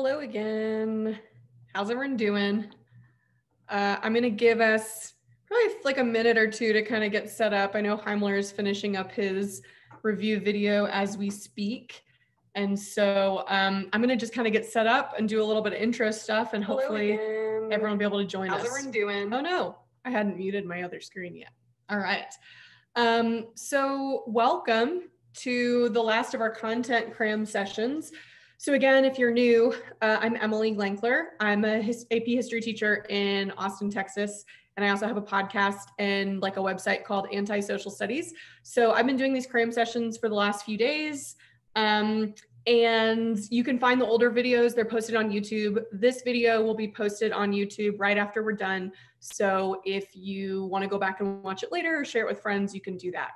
Hello again. How's everyone doing? Uh, I'm going to give us probably like a minute or two to kind of get set up. I know Heimler is finishing up his review video as we speak. And so um, I'm going to just kind of get set up and do a little bit of intro stuff and hopefully everyone will be able to join How's us. How's everyone doing? Oh no, I hadn't muted my other screen yet. All right. Um, so welcome to the last of our content cram sessions. So again, if you're new, uh, I'm Emily Glankler. I'm a his, AP history teacher in Austin, Texas. And I also have a podcast and like a website called Anti-Social Studies. So I've been doing these cram sessions for the last few days. Um, and you can find the older videos, they're posted on YouTube. This video will be posted on YouTube right after we're done. So if you want to go back and watch it later or share it with friends, you can do that.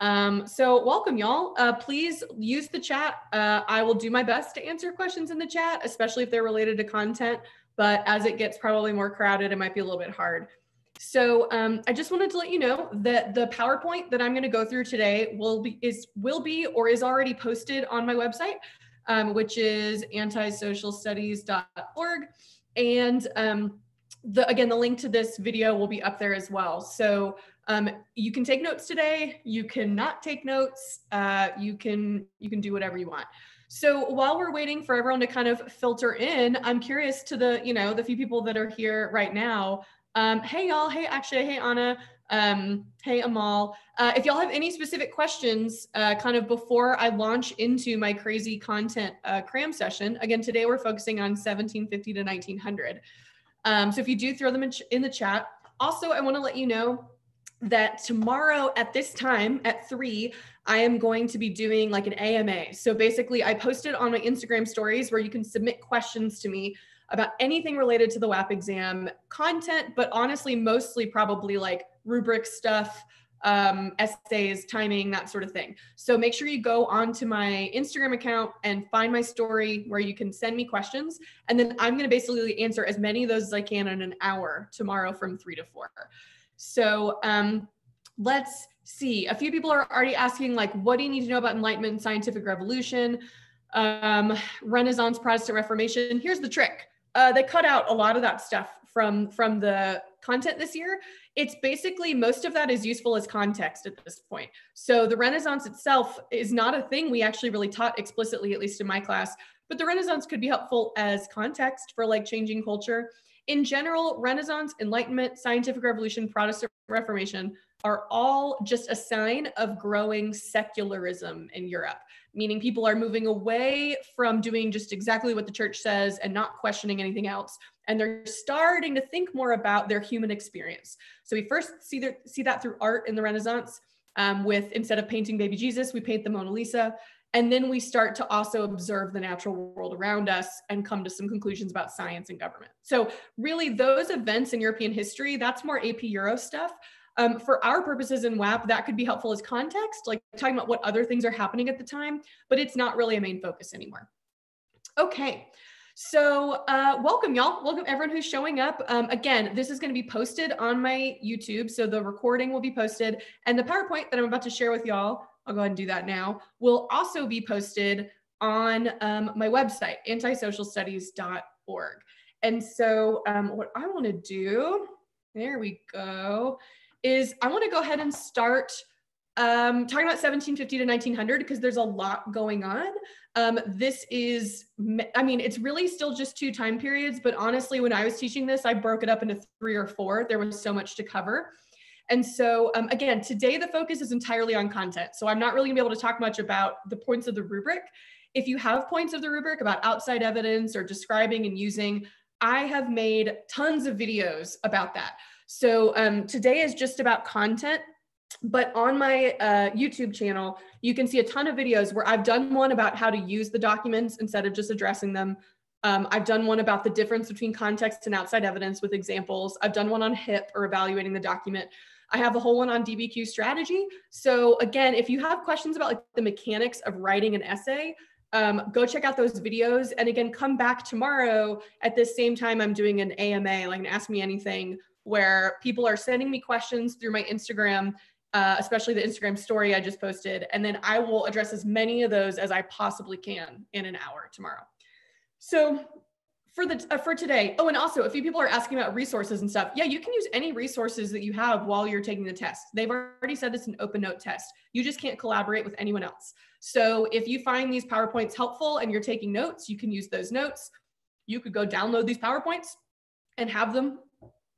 Um, so welcome y'all. Uh, please use the chat. Uh, I will do my best to answer questions in the chat, especially if they're related to content. But as it gets probably more crowded, it might be a little bit hard. So um, I just wanted to let you know that the PowerPoint that I'm going to go through today will be is will be or is already posted on my website, um, which is antisocialstudies.org. And um, the again, the link to this video will be up there as well. So um, you can take notes today. You cannot take notes. Uh, you can you can do whatever you want. So while we're waiting for everyone to kind of filter in, I'm curious to the you know the few people that are here right now. Um, hey y'all. Hey actually. Hey Anna. Um, hey Amal. Uh, if y'all have any specific questions, uh, kind of before I launch into my crazy content uh, cram session. Again, today we're focusing on 1750 to 1900. Um, so if you do throw them in, in the chat. Also, I want to let you know that tomorrow at this time at three, I am going to be doing like an AMA. So basically, I posted on my Instagram stories where you can submit questions to me about anything related to the WHAP exam content, but honestly, mostly probably like rubric stuff, um, essays, timing, that sort of thing. So make sure you go onto my Instagram account and find my story where you can send me questions. And then I'm going to basically answer as many of those as I can in an hour tomorrow from three to four. So um, let's see. A few people are already asking, like, what do you need to know about Enlightenment and scientific revolution? Um, Renaissance, Protestant Reformation. Here's the trick. Uh, they cut out a lot of that stuff from from the content this year. It's basically most of that is useful as context at this point. So the Renaissance itself is not a thing we actually really taught explicitly, at least in my class. But the Renaissance could be helpful as context for like changing culture. In general, Renaissance, Enlightenment, Scientific Revolution, Protestant Reformation are all just a sign of growing secularism in Europe, meaning people are moving away from doing just exactly what the church says and not questioning anything else. And they're starting to think more about their human experience. So we first see, see that through art in the Renaissance. Um, with instead of painting baby Jesus, we paint the Mona Lisa. And then we start to also observe the natural world around us and come to some conclusions about science and government. So, really, those events in European history, that's more AP Euro stuff. Um, for our purposes in WHAP, that could be helpful as context, like talking about what other things are happening at the time, but it's not really a main focus anymore. Okay. So uh, welcome y'all. Welcome everyone who's showing up. Um, again, this is going to be posted on my YouTube. So the recording will be posted and the PowerPoint that I'm about to share with y'all I'll go ahead and do that now, will also be posted on um, my website, antisocialstudies.org. And so um, what I want to do, there we go, is I want to go ahead and start um, talking about 1750 to 1900 because there's a lot going on. Um, this is, I mean, it's really still just two time periods, but honestly, when I was teaching this, I broke it up into three or four. There was so much to cover. And so um, again, today the focus is entirely on content. So I'm not really gonna be able to talk much about the points of the rubric. If you have points of the rubric about outside evidence or describing and using, I have made tons of videos about that. So um, today is just about content, but on my uh, YouTube channel, you can see a ton of videos where I've done one about how to use the documents instead of just addressing them. Um, I've done one about the difference between context and outside evidence with examples. I've done one on HIP or evaluating the document. I have a whole one on DBQ strategy. So again, if you have questions about like the mechanics of writing an essay, um, go check out those videos. And again, come back tomorrow at the same time I'm doing an AMA, like an Ask Me Anything, where people are sending me questions through my Instagram, uh, especially the Instagram story I just posted. And then I will address as many of those as I possibly can in an hour tomorrow. So for the uh, for today. Oh and also a few people are asking about resources and stuff. Yeah you can use any resources that you have while you're taking the test. They've already said it's an open note test. You just can't collaborate with anyone else. So if you find these powerpoints helpful and you're taking notes you can use those notes. You could go download these powerpoints and have them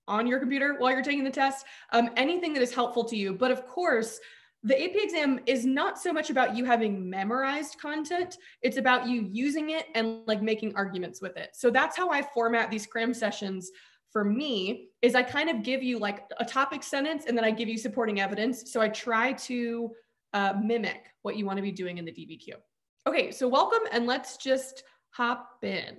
on your computer while you're taking the test. Um, anything that is helpful to you. But of course the AP exam is not so much about you having memorized content, it's about you using it and like making arguments with it. So that's how I format these cram sessions for me is I kind of give you like a topic sentence and then I give you supporting evidence. So I try to uh, mimic what you want to be doing in the DBQ. Okay, so welcome and let's just hop in.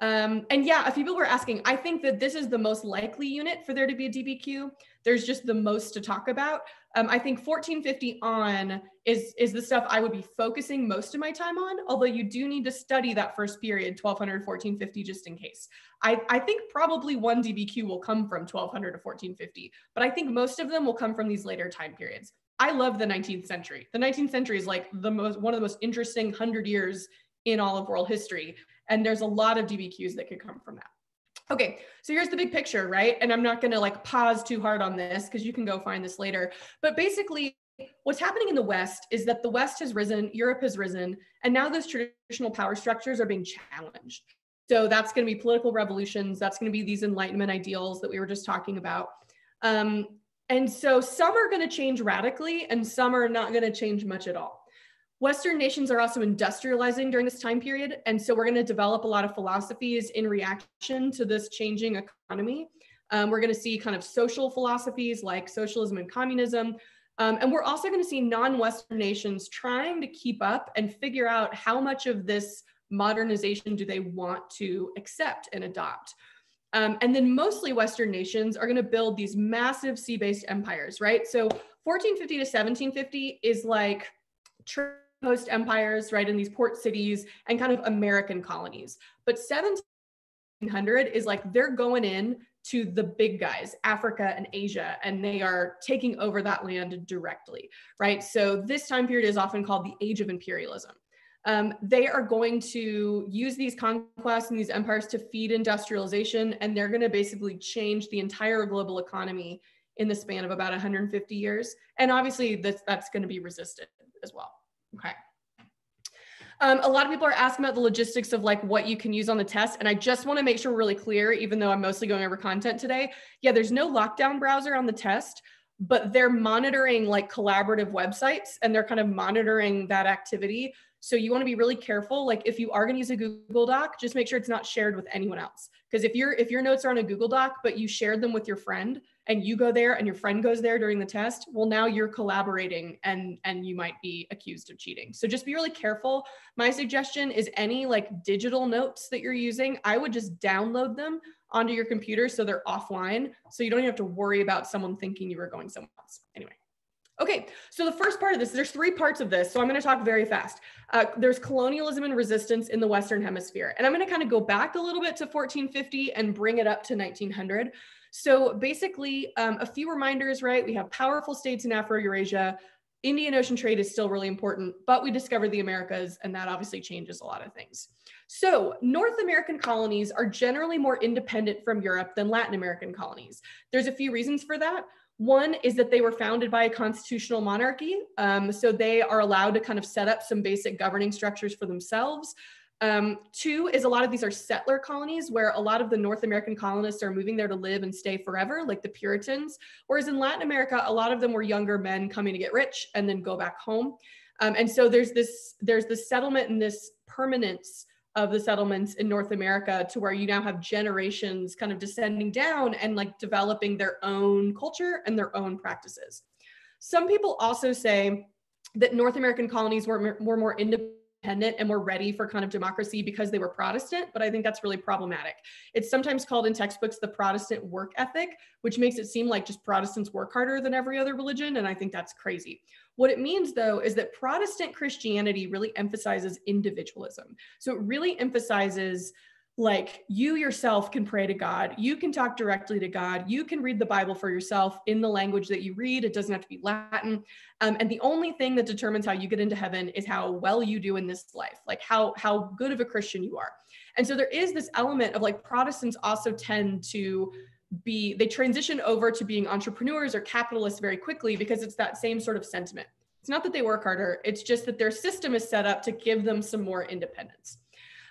Um, and yeah, a few people were asking, I think that this is the most likely unit for there to be a DBQ. There's just the most to talk about. Um, I think 1450 on is, is the stuff I would be focusing most of my time on, although you do need to study that first period, 1200 1450, just in case. I, I think probably one DBQ will come from 1200 to 1450, but I think most of them will come from these later time periods. I love the 19th century. The 19th century is like the most one of the most interesting 100 years in all of world history. And there's a lot of DBQs that could come from that. Okay, so here's the big picture, right? And I'm not gonna like pause too hard on this because you can go find this later. But basically, what's happening in the West is that the West has risen, Europe has risen, and now those traditional power structures are being challenged. So that's going to be political revolutions. That's going to be these Enlightenment ideals that we were just talking about. Um, and so some are going to change radically, and some are not going to change much at all. Western nations are also industrializing during this time period. And so we're going to develop a lot of philosophies in reaction to this changing economy. Um, we're going to see kind of social philosophies like socialism and communism. Um, and we're also going to see non Western nations trying to keep up and figure out how much of this modernization do they want to accept and adopt. Um, and then mostly Western nations are going to build these massive sea based empires, right? So 1450 to 1750 is like post empires, right, in these port cities and kind of American colonies. But 1700 is like they're going in to the big guys, Africa and Asia, and they are taking over that land directly, right? So this time period is often called the age of imperialism. Um, they are going to use these conquests and these empires to feed industrialization, and they're going to basically change the entire global economy in the span of about 150 years. And obviously, this, that's going to be resisted as well. Okay. Um, a lot of people are asking about the logistics of like what you can use on the test. And I just want to make sure we're really clear, even though I'm mostly going over content today. Yeah, there's no lockdown browser on the test, but they're monitoring like collaborative websites and they're kind of monitoring that activity. So you want to be really careful. Like if you are going to use a Google Doc, just make sure it's not shared with anyone else. Because if your if your notes are on a Google Doc, but you shared them with your friend, and you go there and your friend goes there during the test well now you're collaborating and and you might be accused of cheating so just be really careful my suggestion is any like digital notes that you're using i would just download them onto your computer so they're offline so you don't even have to worry about someone thinking you were going somewhere else anyway Okay, so the first part of this, there's three parts of this, so I'm going to talk very fast. Uh, there's colonialism and resistance in the Western Hemisphere, and I'm going to kind of go back a little bit to 1450 and bring it up to 1900. So basically, um, a few reminders, right? We have powerful states in Afro-Eurasia. Indian Ocean trade is still really important, but we discovered the Americas, and that obviously changes a lot of things. So North American colonies are generally more independent from Europe than Latin American colonies. There's a few reasons for that. One is that they were founded by a constitutional monarchy. Um, so they are allowed to kind of set up some basic governing structures for themselves. Um, two is a lot of these are settler colonies where a lot of the North American colonists are moving there to live and stay forever, like the Puritans. Whereas in Latin America, a lot of them were younger men coming to get rich and then go back home. Um, and so there's this there's this settlement and this permanence of the settlements in North America to where you now have generations kind of descending down and like developing their own culture and their own practices. Some people also say that North American colonies were, were more independent independent and were ready for kind of democracy because they were Protestant, but I think that's really problematic. It's sometimes called in textbooks the Protestant work ethic, which makes it seem like just Protestants work harder than every other religion, and I think that's crazy. What it means, though, is that Protestant Christianity really emphasizes individualism. So it really emphasizes like you yourself can pray to God, you can talk directly to God, you can read the Bible for yourself in the language that you read. It doesn't have to be Latin. Um, and the only thing that determines how you get into heaven is how well you do in this life, like how how good of a Christian you are. And so there is this element of like Protestants also tend to be they transition over to being entrepreneurs or capitalists very quickly because it's that same sort of sentiment. It's not that they work harder, it's just that their system is set up to give them some more independence.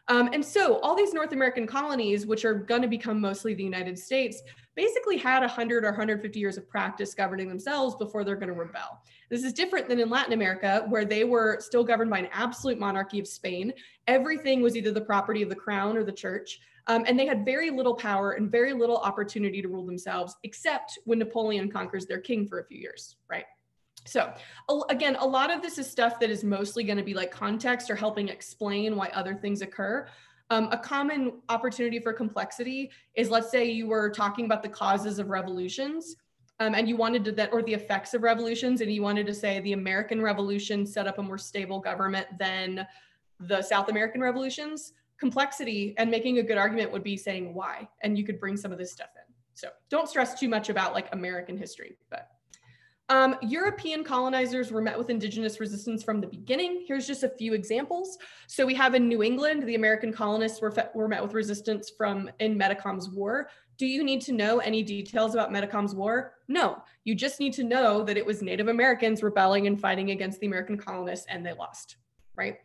Um, and so all these North American colonies, which are going to become mostly the United States, basically had 100 or 150 years of practice governing themselves before they're going to rebel. This is different than in Latin America, where they were still governed by an absolute monarchy of Spain. Everything was either the property of the crown or the church. Um, and they had very little power and very little opportunity to rule themselves, except when Napoleon conquers their king for a few years, right? So again, a lot of this is stuff that is mostly going to be like context or helping explain why other things occur. Um, a common opportunity for complexity is let's say you were talking about the causes of revolutions um, and you wanted to that or the effects of revolutions and you wanted to say the American Revolution set up a more stable government than the South American revolutions. Complexity and making a good argument would be saying why, and you could bring some of this stuff in. So don't stress too much about like American history, but um, European colonizers were met with indigenous resistance from the beginning. Here's just a few examples. So we have in New England, the American colonists were, were met with resistance from in Metacom's War. Do you need to know any details about Metacom's War? No, you just need to know that it was Native Americans rebelling and fighting against the American colonists and they lost, right?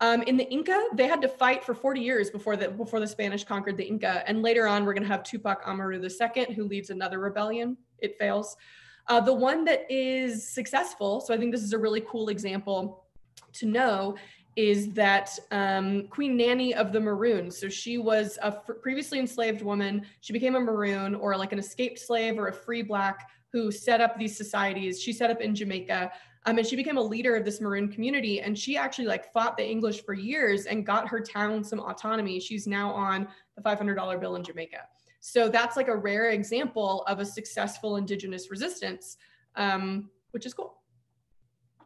Um, in the Inca, they had to fight for 40 years before the, before the Spanish conquered the Inca. And later on, we're gonna have Tupac Amaru II, who leads another rebellion. It fails. Uh, the one that is successful, so I think this is a really cool example to know, is that um, Queen Nanny of the Maroons. So she was a previously enslaved woman. She became a Maroon or like an escaped slave or a free Black who set up these societies. She set up in Jamaica. Um, and she became a leader of this maroon community and she actually like fought the english for years and got her town some autonomy she's now on the $500 bill in jamaica so that's like a rare example of a successful indigenous resistance, um, which is cool.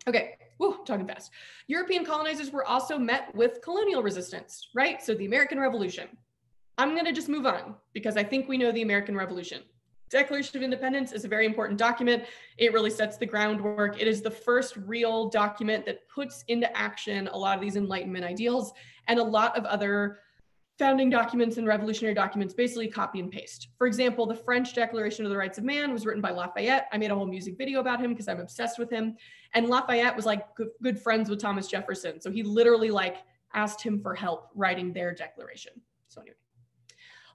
Okay, Woo, talking fast. European colonizers were also met with colonial resistance, right? So the American Revolution. I'm going to just move on because I think we know the American Revolution. Declaration of Independence is a very important document. It really sets the groundwork. It is the first real document that puts into action a lot of these Enlightenment ideals and a lot of other founding documents and revolutionary documents basically copy and paste. For example, the French Declaration of the Rights of Man was written by Lafayette. I made a whole music video about him because I'm obsessed with him. And Lafayette was like good, friends with Thomas Jefferson. So he literally like asked him for help writing their declaration. So anyway.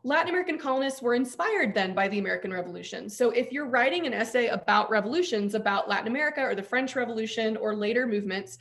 Latin American colonists were inspired then by the American Revolution. So if you're writing an essay about revolutions, about Latin America or the French Revolution or later movements,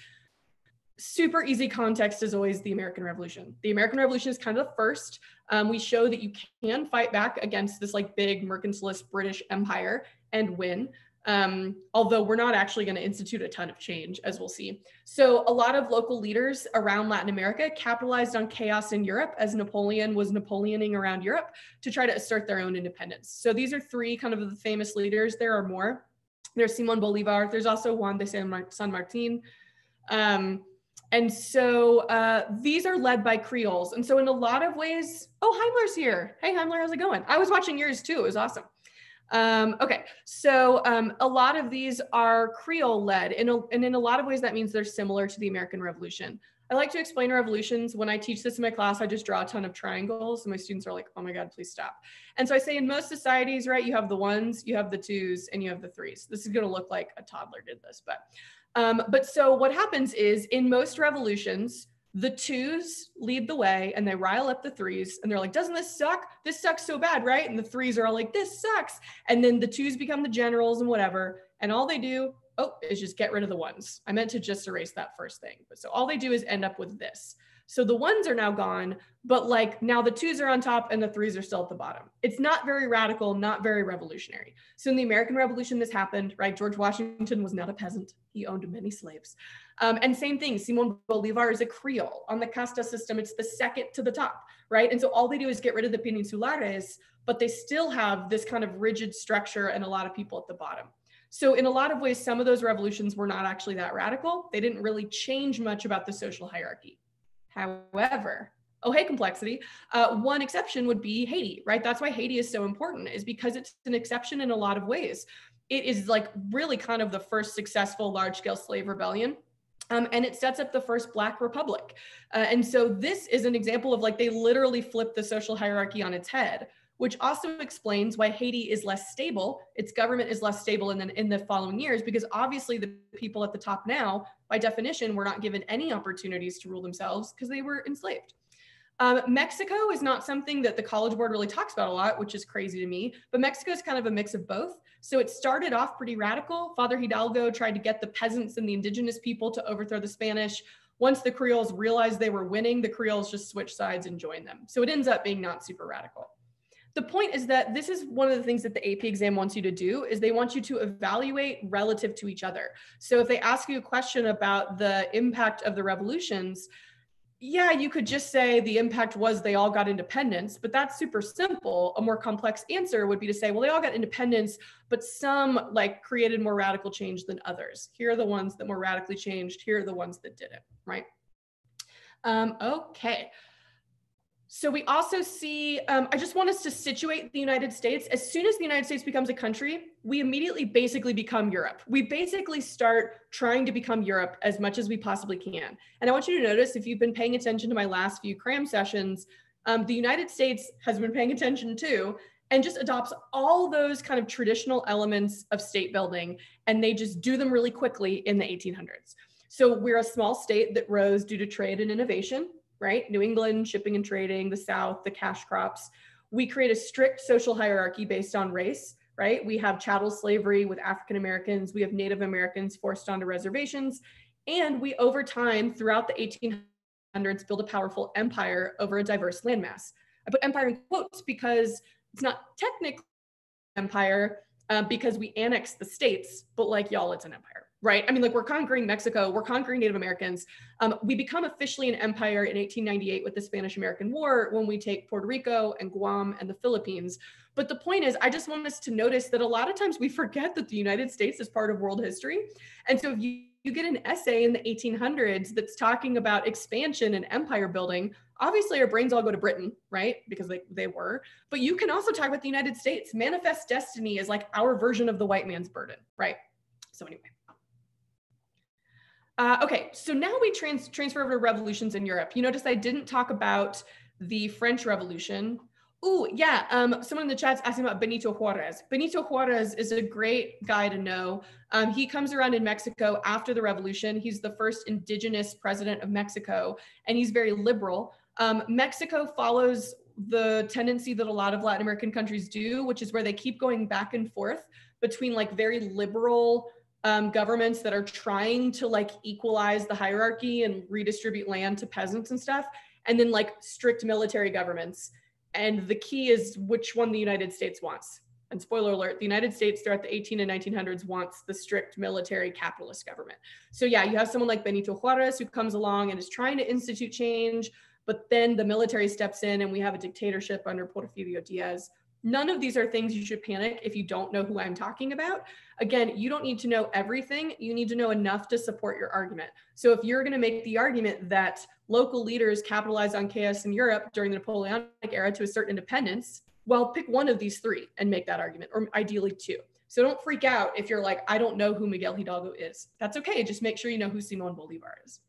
super easy context is always the American Revolution. The American Revolution is kind of the first. Um, we show that you can fight back against this like big mercantilist British Empire and win. Um, although we're not actually going to institute a ton of change, as we'll see. So a lot of local leaders around Latin America capitalized on chaos in Europe as Napoleon was Napoleoning around Europe to try to assert their own independence. So these are three kind of the famous leaders. There are more. There's Simon Bolivar. There's also Juan de San Martin. Um, and so uh, these are led by Creoles. And so in a lot of ways, oh, Heimler's here. Hey, Heimler, how's it going? I was watching yours too. It was awesome. Um, okay, so um, a lot of these are Creole led, and, and in a lot of ways that means they're similar to the American Revolution. I like to explain revolutions. When I teach this in my class, I just draw a ton of triangles, and my students are like, oh my God, please stop. And so I say in most societies, right, you have the ones, you have the twos, and you have the threes. This is gonna look like a toddler did this, but um, but so what happens is in most revolutions, the twos lead the way and they rile up the threes and they're like, doesn't this suck? This sucks so bad, right? And the threes are all like, this sucks. And then the twos become the generals and whatever. And all they do, oh, is just get rid of the ones. I meant to just erase that first thing. But so all they do is end up with this. So the ones are now gone, but like now the twos are on top and the threes are still at the bottom. It's not very radical, not very revolutionary. So in the American Revolution, this happened, right? George Washington was not a peasant. He owned many slaves. Um, and same thing, Simon Bolivar is a Creole. On the casta system, it's the second to the top, right? And so all they do is get rid of the peninsulares, but they still have this kind of rigid structure and a lot of people at the bottom. So in a lot of ways, some of those revolutions were not actually that radical. They didn't really change much about the social hierarchy. However, oh hey complexity uh, one exception would be haiti right? That's why haiti is so important is because it's an exception in a lot of ways. It is like really kind of the first successful large scale slave rebellion um, and it sets up the first black republic. Uh, and so this is an example of like they literally flip the social hierarchy on its head which also explains why Haiti is less stable. Its government is less stable in the, in the following years because obviously the people at the top now, by definition, were not given any opportunities to rule themselves because they were enslaved. Um, Mexico is not something that the College Board really talks about a lot, which is crazy to me, but Mexico is kind of a mix of both. So it started off pretty radical. Father Hidalgo tried to get the peasants and the indigenous people to overthrow the Spanish. Once the Creoles realized they were winning, the Creoles just switched sides and joined them. So it ends up being not super radical the point is that this is one of the things that the AP exam wants you to do is they want you to evaluate relative to each other. So if they ask you a question about the impact of the revolutions, yeah, you could just say the impact was they all got independence, but that's super simple. A more complex answer would be to say, well, they all got independence, but some like created more radical change than others. Here are the ones that more radically changed. Here are the ones that didn't, right? Um, okay. So we also see, um, I just want us to situate the United States. As soon as the United States becomes a country, we immediately basically become Europe. We basically start trying to become Europe as much as we possibly can. And I want you to notice, if you've been paying attention to my last few cram sessions, um, the United States has been paying attention too, and just adopts all those kind of traditional elements of state building, and they just do them really quickly in the 1800s. So we're a small state that rose due to trade and innovation right? New England, shipping and trading, the South, the cash crops. We create a strict social hierarchy based on race, right? We have chattel slavery with African Americans, we have Native Americans forced onto reservations, and we, over time, throughout the 1800s, build a powerful empire over a diverse landmass. I put empire in quotes because it's not technically empire uh, because we annex the states, but like y'all, it's an empire right? I mean, like we're conquering Mexico, we're conquering Native Americans. Um, we become officially an empire in 1898 with the Spanish American War when we take Puerto Rico and Guam and the Philippines. But the point is, I just want us to notice that a lot of times we forget that the United States is part of world history. And so if you, you get an essay in the 1800s that's talking about expansion and empire building, obviously our brains all go to Britain, right? Because they, they were. But you can also talk about the United States. Manifest destiny is like our version of the white man's burden, right? So anyway. Uh, okay, so now we trans transfer over to revolutions in Europe. You notice I didn't talk about the French Revolution. Oh, yeah, um, someone in the chat's asking about Benito Juarez. Benito Juarez is a great guy to know. Um, he comes around in Mexico after the revolution. He's the first indigenous president of Mexico, and he's very liberal. Um, Mexico follows the tendency that a lot of Latin American countries do, which is where they keep going back and forth between like very liberal um, governments that are trying to like equalize the hierarchy and redistribute land to peasants and stuff, and then like strict military governments. And the key is which one the United States wants. And spoiler alert, the United States throughout the 18 and 1900s wants the strict military capitalist government. So yeah, you have someone like Benito Juarez who comes along and is trying to institute change, but then the military steps in and we have a dictatorship under Porfirio Diaz None of these are things you should panic if you don't know who I'm talking about. Again, you don't need to know everything. You need to know enough to support your argument. So if you're going to make the argument that local leaders capitalized on chaos in Europe during the Napoleonic era to assert independence, well, pick one of these three and make that argument, or ideally two. So don't freak out if you're like, I don't know who Miguel Hidalgo is. That's okay. Just make sure you know who Simon Bolivar is.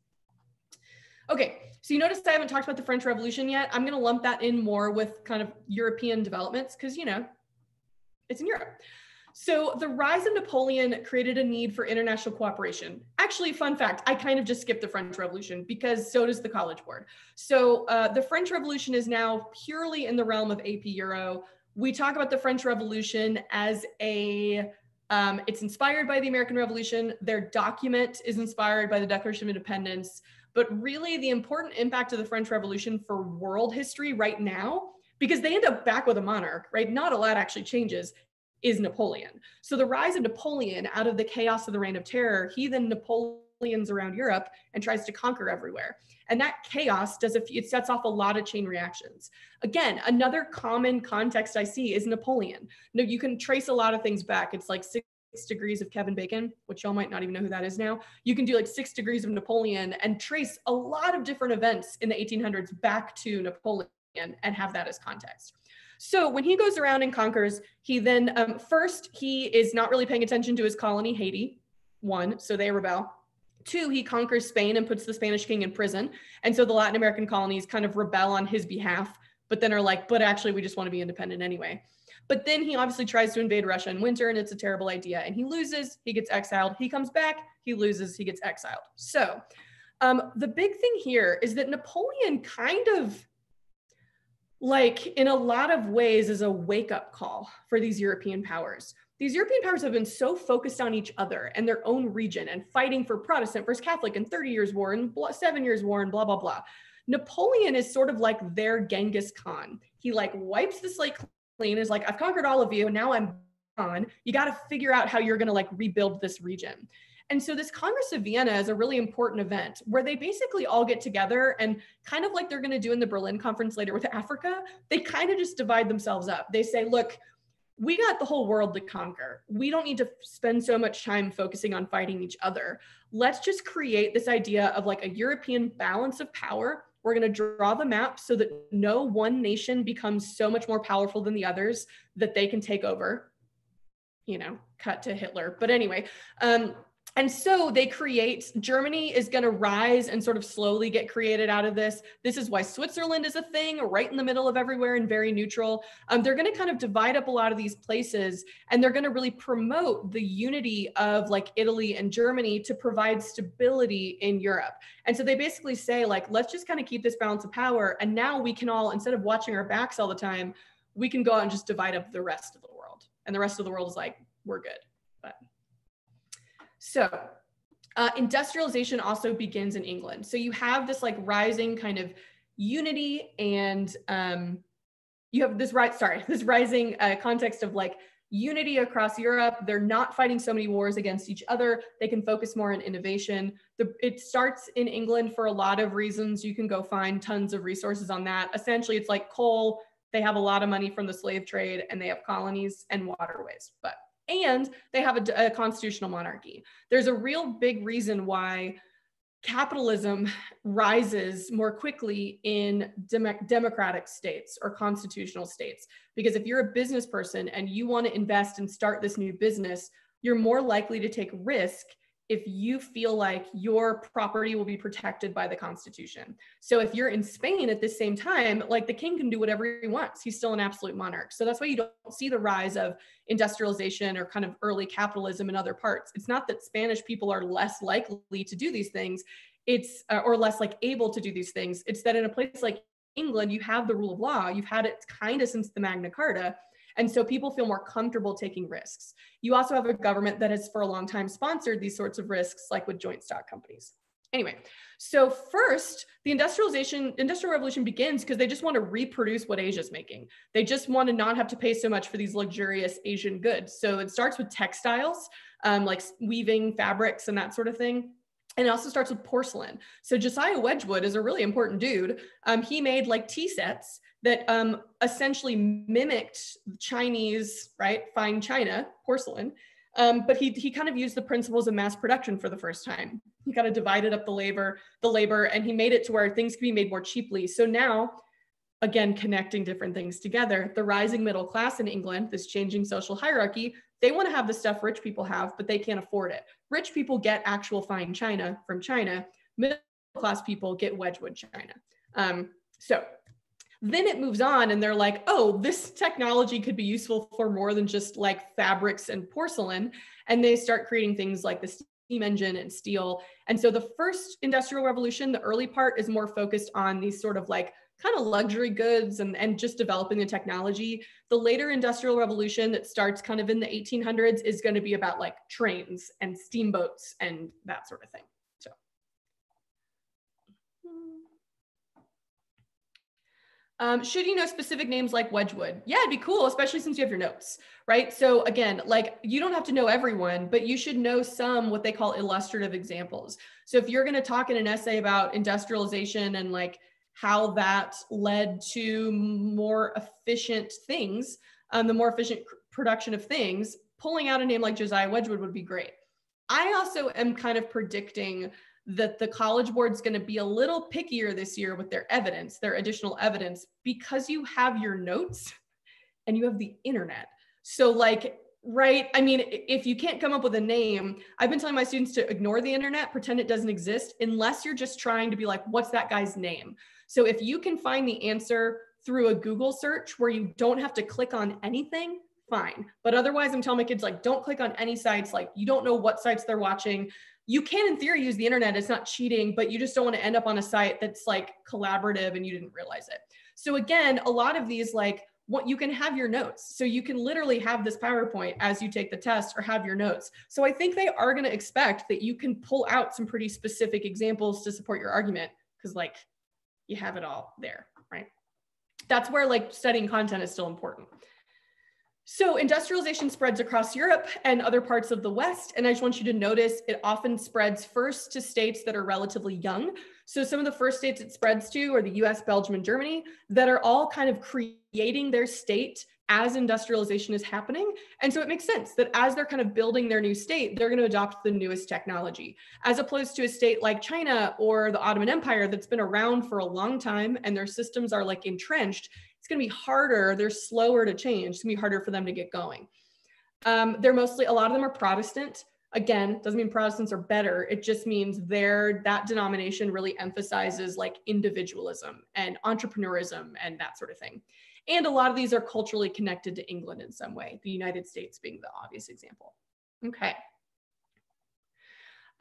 Okay, so you notice I haven't talked about the French Revolution yet. I'm going to lump that in more with kind of European developments because, you know, it's in Europe. So the rise of Napoleon created a need for international cooperation. Actually, fun fact, I kind of just skipped the French Revolution because so does the College Board. So uh, the French Revolution is now purely in the realm of AP Euro. We talk about the French Revolution as a um, it's inspired by the American Revolution. Their document is inspired by the Declaration of Independence. But really, the important impact of the French Revolution for world history right now, because they end up back with a monarch, right? Not a lot actually changes, is Napoleon. So the rise of Napoleon out of the chaos of the Reign of Terror, he then Napoleons around Europe and tries to conquer everywhere. And that chaos does a few, it sets off a lot of chain reactions. Again, another common context I see is Napoleon. No, you can trace a lot of things back. It's like degrees of Kevin Bacon, which y'all might not even know who that is now. You can do like six degrees of Napoleon and trace a lot of different events in the 1800s back to Napoleon and have that as context. So when he goes around and conquers, he then um, first he is not really paying attention to his colony Haiti. One, so they rebel. Two, he conquers Spain and puts the Spanish king in prison, and so the Latin American colonies kind of rebel on his behalf, but then are like, but actually we just want to be independent anyway. But then he obviously tries to invade Russia in winter, and it's a terrible idea. And he loses. He gets exiled. He comes back. He loses. He gets exiled. So um, the big thing here is that Napoleon kind of like in a lot of ways is a wake up call for these European powers. These European powers have been so focused on each other and their own region and fighting for Protestant versus Catholic and 30 years war and seven years war and blah, blah, blah. Napoleon is sort of like their Genghis Khan. He like wipes the slate is like, I've conquered all of you. And now I'm on. You got to figure out how you're going to like rebuild this region. And so this Congress of Vienna is a really important event where they basically all get together and kind of like they're going to do in the Berlin conference later with Africa, they kind of just divide themselves up. They say, look, we got the whole world to conquer. We don't need to spend so much time focusing on fighting each other. Let's just create this idea of like a European balance of power. We're going to draw the map so that no one nation becomes so much more powerful than the others that they can take over. You know, cut to Hitler. But anyway, um, and so they create germany is going to rise and sort of slowly get created out of this. This is why switzerland is a thing right in the middle of everywhere and very neutral. Um, they're going to kind of divide up a lot of these places and they're going to really promote the unity of like italy and germany to provide stability in europe. And so they basically say like let's just kind of keep this balance of power and now we can all instead of watching our backs all the time we can go out and just divide up the rest of the world. And the rest of the world is like we're good so uh, industrialization also begins in England. So you have this like rising kind of unity and um, you have this right, sorry, this rising uh, context of like unity across Europe. They're not fighting so many wars against each other. They can focus more on innovation. The, it starts in England for a lot of reasons. You can go find tons of resources on that. Essentially, it's like coal. They have a lot of money from the slave trade and they have colonies and waterways. But and they have a, a constitutional monarchy. There's a real big reason why capitalism rises more quickly in dem- democratic states or constitutional states. Because if you're a business person and you want to invest and start this new business, you're more likely to take risk if you feel like your property will be protected by the Constitution. So if you're in Spain at the same time, like the king can do whatever he wants. He's still an absolute monarch. So that's why you don't see the rise of industrialization or kind of early capitalism in other parts. It's not that Spanish people are less likely to do these things. It's uh, or less like able to do these things. It's that in a place like England, you have the rule of law. You've had it kind of since the Magna Carta and so people feel more comfortable taking risks. You also have a government that has for a long time sponsored these sorts of risks, like with joint stock companies. Anyway, so first, the industrialization, industrial revolution begins because they just want to reproduce what Asia's making. They just want to not have to pay so much for these luxurious Asian goods. So it starts with textiles, um, like weaving fabrics and that sort of thing. And it also starts with porcelain. So Josiah Wedgwood is a really important dude. Um, he made like tea sets that um, essentially mimicked Chinese, right, fine china porcelain. Um, but he, he kind of used the principles of mass production for the first time. He kind of divided up the labor, the labor, and he made it to where things could be made more cheaply. So now, again, connecting different things together, the rising middle class in England, this changing social hierarchy, they want to have the stuff rich people have, but they can't afford it. Rich people get actual fine china from China. Middle class people get Wedgwood china. Um, so then it moves on and they're like, oh, this technology could be useful for more than just like fabrics and porcelain. And they start creating things like the steam engine and steel. And so the first industrial revolution, the early part is more focused on these sort of like kind of luxury goods and, and just developing the technology. The later industrial revolution that starts kind of in the 1800s is going to be about like trains and steamboats and that sort of thing. So, um, should you know specific names like Wedgwood? Yeah, it'd be cool, especially since you have your notes, right? So again, like you don't have to know everyone, but you should know some what they call illustrative examples. So if you're going to talk in an essay about industrialization and like how that led to more efficient things, um, the more efficient production of things, pulling out a name like Josiah Wedgwood would be great. I also am kind of predicting that the college board is going to be a little pickier this year with their evidence, their additional evidence, because you have your notes and you have the internet. So, like, right? I mean, if you can't come up with a name, I've been telling my students to ignore the internet, pretend it doesn't exist, unless you're just trying to be like, what's that guy's name? So, if you can find the answer through a Google search where you don't have to click on anything, fine. But otherwise, I'm telling my kids, like, don't click on any sites. Like, you don't know what sites they're watching. You can, in theory, use the internet. It's not cheating, but you just don't want to end up on a site that's like collaborative and you didn't realize it. So, again, a lot of these, like, what you can have your notes. So you can literally have this PowerPoint as you take the test or have your notes. So I think they are going to expect that you can pull out some pretty specific examples to support your argument because like you have it all there, right? That's where like studying content is still important. So industrialization spreads across Europe and other parts of the West. And I just want you to notice it often spreads first to states that are relatively young. So some of the first states it spreads to are the US, Belgium, and Germany that are all kind of creating their state as industrialization is happening. And so it makes sense that as they're kind of building their new state, they're going to adopt the newest technology, as opposed to a state like China or the Ottoman Empire that's been around for a long time and their systems are like entrenched going to be harder. They're slower to change. It's going to be harder for them to get going. Um, they're mostly, a lot of them are Protestant. Again, doesn't mean Protestants are better. It just means their that denomination really emphasizes like individualism and entrepreneurism and that sort of thing. And a lot of these are culturally connected to England in some way, the United States being the obvious example. Okay.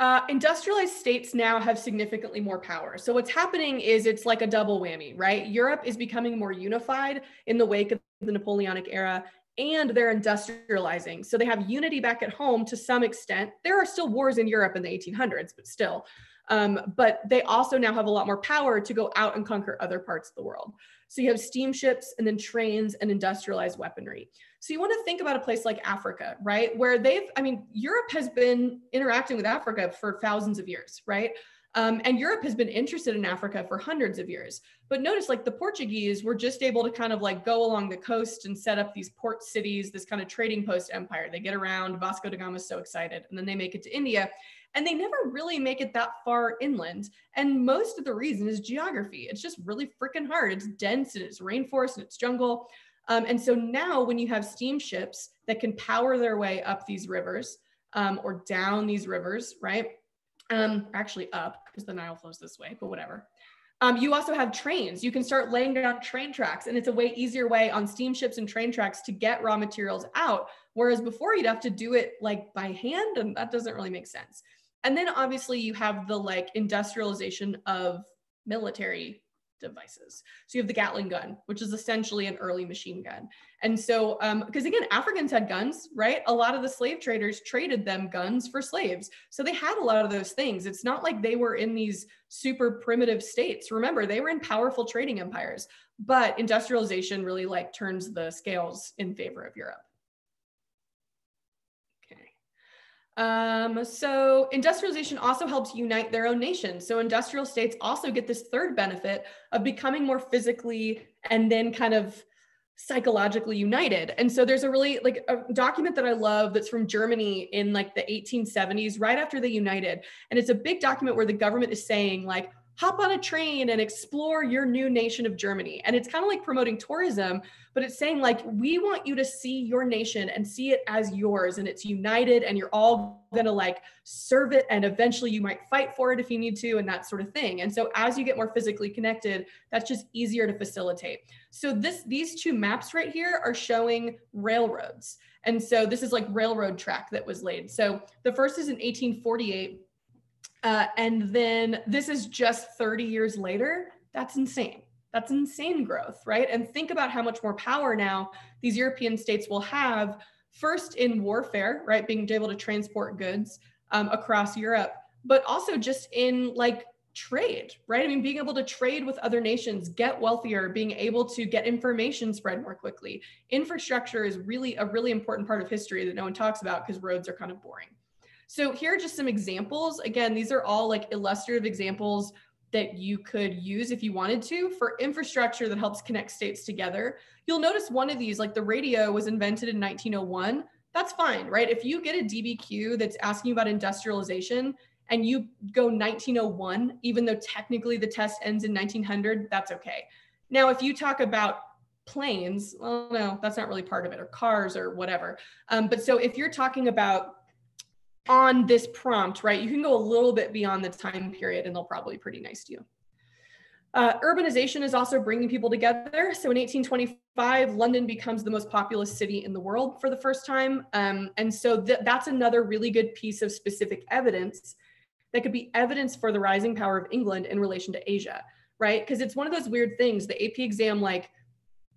Uh, industrialized states now have significantly more power. So what's happening is it's like a double whammy, right? Europe is becoming more unified in the wake of the Napoleonic era and they're industrializing. So they have unity back at home to some extent. There are still wars in Europe in the 1800s, but still. Um, but they also now have a lot more power to go out and conquer other parts of the world. So you have steamships and then trains and industrialized weaponry. So you want to think about a place like Africa, right? Where they've, I mean, Europe has been interacting with Africa for thousands of years, right? Um, and Europe has been interested in Africa for hundreds of years. But notice, like the Portuguese were just able to kind of like go along the coast and set up these port cities, this kind of trading post empire. They get around, Vasco da Gama is so excited, and then they make it to India. And they never really make it that far inland. And most of the reason is geography. It's just really freaking hard. It's dense and it's rainforest and it's jungle. Um, and so now when you have steamships that can power their way up these rivers um, or down these rivers, right? Um, actually up because the Nile flows this way, but whatever. Um, you also have trains. You can start laying down train tracks, and it's a way easier way on steamships and train tracks to get raw materials out. Whereas before, you'd have to do it like by hand, and that doesn't really make sense. And then obviously, you have the like industrialization of military devices. So you have the Gatling gun, which is essentially an early machine gun. And so, because um, again, Africans had guns, right? A lot of the slave traders traded them guns for slaves. So they had a lot of those things. It's not like they were in these super primitive states. Remember, they were in powerful trading empires, but industrialization really like turns the scales in favor of Europe. Um, so industrialization also helps unite their own nations. So industrial states also get this third benefit of becoming more physically and then kind of psychologically united. And so there's a really like a document that I love that's from Germany in like the 1870s, right after they united. And it's a big document where the government is saying like, hop on a train and explore your new nation of Germany. And it's kind of like promoting tourism, but it's saying like, we want you to see your nation and see it as yours and it's united and you're all gonna like serve it and eventually you might fight for it if you need to and that sort of thing. And so as you get more physically connected, that's just easier to facilitate. So this these two maps right here are showing railroads. And so this is like railroad track that was laid. So the first is in 1848 uh, and then this is just 30 years later. That's insane. That's insane growth, right? And think about how much more power now these European states will have, first in warfare, right? Being able to transport goods um, across Europe, but also just in like trade, right? I mean, being able to trade with other nations, get wealthier, being able to get information spread more quickly. Infrastructure is really a really important part of history that no one talks about because roads are kind of boring. So here are just some examples. Again, these are all like illustrative examples that you could use if you wanted to for infrastructure that helps connect states together. You'll notice one of these, like the radio was invented in 1901. that's fine, right? If you get a DBQ that's asking about industrialization and you go 1901, even though technically the test ends in 1900, that's okay. Now, if you talk about planes, well, no, that's not really part of it, or cars or whatever. Um, but so if you're talking about on this prompt, right, you can go a little bit beyond the time period and they'll probably be pretty nice to you. Uh, urbanization is also bringing people together. So in 1825, London becomes the most populous city in the world for the first time. Um, and so th that's another really good piece of specific evidence that could be evidence for the rising power of England in relation to Asia, right? Because it's one of those weird things. The AP exam, like,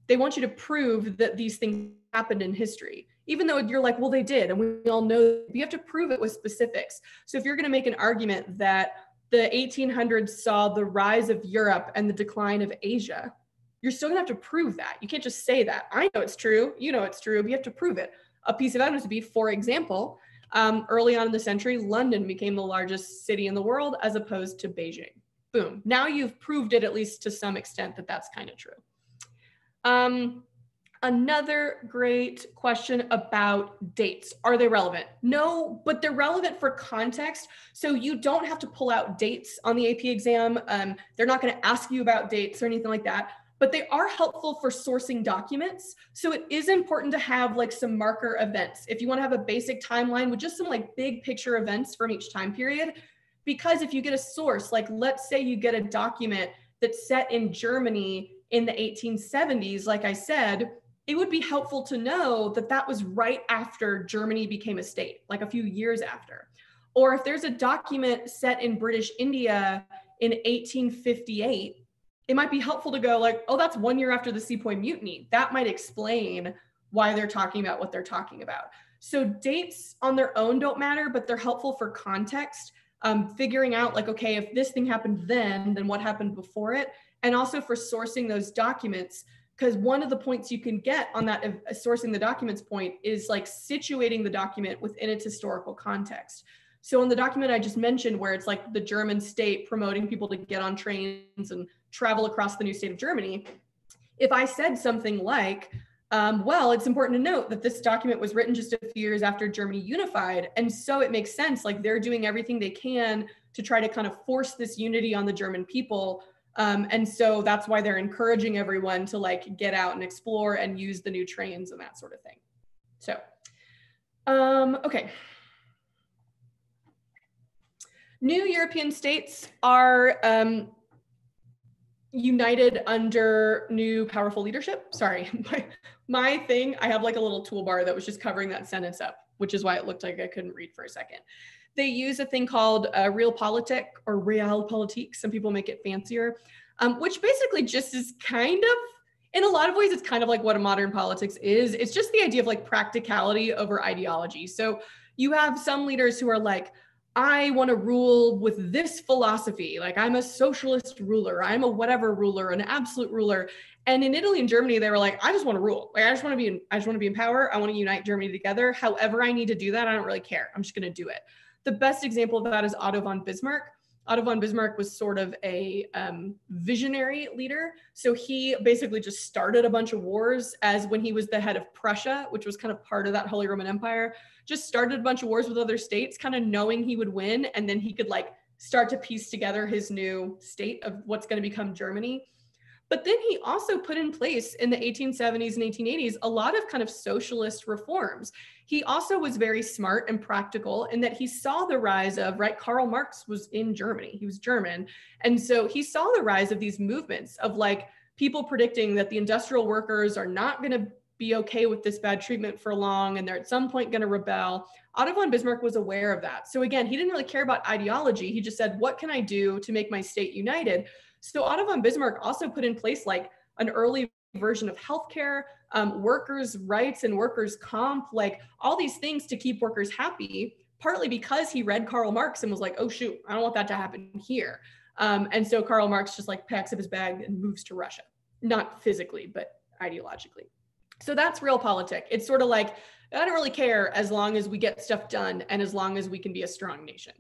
they want you to prove that these things happened in history, even though you're like, well, they did. And we all know you have to prove it with specifics. So if you're going to make an argument that the 1800s saw the rise of Europe and the decline of Asia, you're still gonna have to prove that. You can't just say that. I know it's true, you know it's true, but you have to prove it. A piece of evidence would be, for example, um, early on in the century, London became the largest city in the world as opposed to Beijing. Boom. Now you've proved it, at least to some extent, that that's kind of true. Um, Another great question about dates. Are they relevant? No, but they're relevant for context. So you don't have to pull out dates on the AP exam. Um, they're not going to ask you about dates or anything like that, but they are helpful for sourcing documents. So it is important to have like some marker events. If you want to have a basic timeline with just some like big picture events from each time period, because if you get a source, like let's say you get a document that's set in Germany in the 1870s, like I said, it would be helpful to know that that was right after Germany became a state, like a few years after. Or if there's a document set in British India in 1858, it might be helpful to go like, oh, that's one year after the Sepoy Mutiny. That might explain why they're talking about what they're talking about. So dates on their own don't matter, but they're helpful for context. Um, figuring out like, okay, if this thing happened then, then what happened before it? And also for sourcing those documents because one of the points you can get on that uh, sourcing the documents point is like situating the document within its historical context. So in the document I just mentioned, where it's like the German state promoting people to get on trains and travel across the new state of Germany, if I said something like, um, well, it's important to note that this document was written just a few years after Germany unified. And so it makes sense, like they're doing everything they can to try to kind of force this unity on the German people um, and so that's why they're encouraging everyone to like get out and explore and use the new trains and that sort of thing. So, um, okay. New European states are um, united under new powerful leadership. Sorry, my, my thing, I have like a little toolbar that was just covering that sentence up, which is why it looked like I couldn't read for a second they use a thing called uh, realpolitik or realpolitik. Some people make it fancier, um, which basically just is kind of, in a lot of ways, it's kind of like what a modern politics is. It's just the idea of like practicality over ideology. So you have some leaders who are like, I want to rule with this philosophy. Like I'm a socialist ruler, I'm a whatever ruler, an absolute ruler. And in Italy and Germany, they were like, I just want to rule. Like I just want to be in, I just want to be in power. I want to unite Germany together. However, I need to do that. I don't really care. I'm just going to do it. The best example of that is Otto von Bismarck. Otto von Bismarck was sort of a um, visionary leader. So he basically just started a bunch of wars as when he was the head of Prussia, which was kind of part of that Holy Roman Empire, just started a bunch of wars with other states, kind of knowing he would win. And then he could like start to piece together his new state of what's going to become Germany. But then he also put in place in the 1870s and 1880s a lot of kind of socialist reforms. He also was very smart and practical in that he saw the rise of, right? Karl Marx was in Germany, he was German. And so he saw the rise of these movements of like people predicting that the industrial workers are not going to be okay with this bad treatment for long and they're at some point going to rebel. Otto von Bismarck was aware of that. So again, he didn't really care about ideology. He just said, what can I do to make my state united? So Otto von Bismarck also put in place like an early version of healthcare, um, workers' rights and workers' comp, like all these things to keep workers happy, partly because he read Karl Marx and was like, oh, shoot, I don't want that to happen here. Um, and so Karl Marx just like packs up his bag and moves to Russia, not physically, but ideologically. So that's realpolitik. It's sort of like, I don't really care as long as we get stuff done and as long as we can be a strong nation.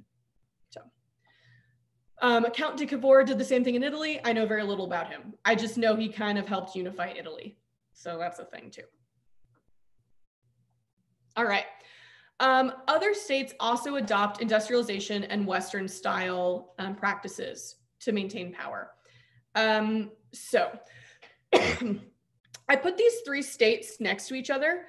Um, Count de Cavour did the same thing in Italy. I know very little about him. I just know he kind of helped unify Italy. So that's a thing too. All right. Um, other states also adopt industrialization and Western style um, practices to maintain power. Um, so I put these three states next to each other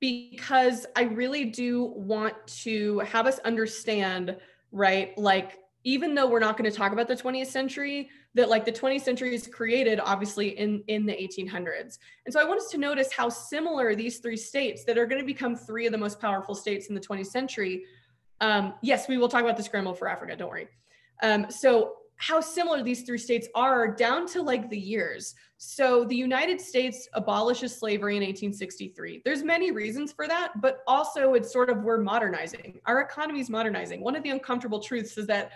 because I really do want to have us understand, right? Like, even though we're not going to talk about the 20th century, that like the 20th century is created obviously in in the 1800s and so i want us to notice how similar these three states that are going to become three of the most powerful states in the 20th century um, yes we will talk about the scramble for africa don't worry. Um, so how similar these three states are down to like the years. So the united states abolishes slavery in 1863 there's many reasons for that but also it's sort of we're modernizing. Our economy is modernizing. One of the uncomfortable truths is that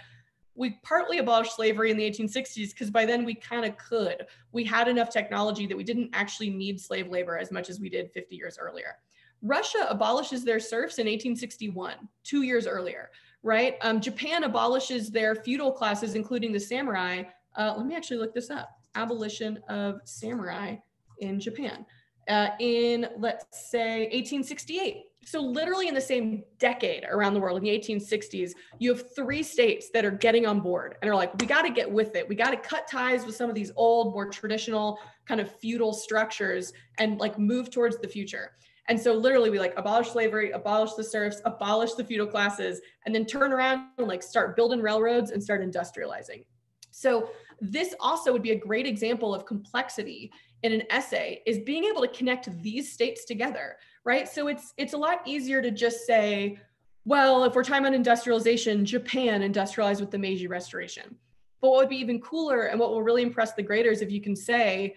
we partly abolished slavery in the 1860s because by then we kind of could. We had enough technology that we didn't actually need slave labor as much as we did 50 years earlier. Russia abolishes their serfs in 1861, two years earlier, right? Um, Japan abolishes their feudal classes, including the samurai. Uh, let me actually look this up. Abolition of samurai in Japan uh, in, let's say, 1868. So, literally in the same decade around the world, in the 1860s, you have three states that are getting on board and are like, we got to get with it. We got to cut ties with some of these old, more traditional kind of feudal structures and like move towards the future. And so, literally, we like abolish slavery, abolish the serfs, abolish the feudal classes, and then turn around and like start building railroads and start industrializing. So, this also would be a great example of complexity in an essay is being able to connect these states together, right? So it's it's a lot easier to just say, well, if we're talking about industrialization, Japan industrialized with the Meiji Restoration. But what would be even cooler and what will really impress the graders if you can say,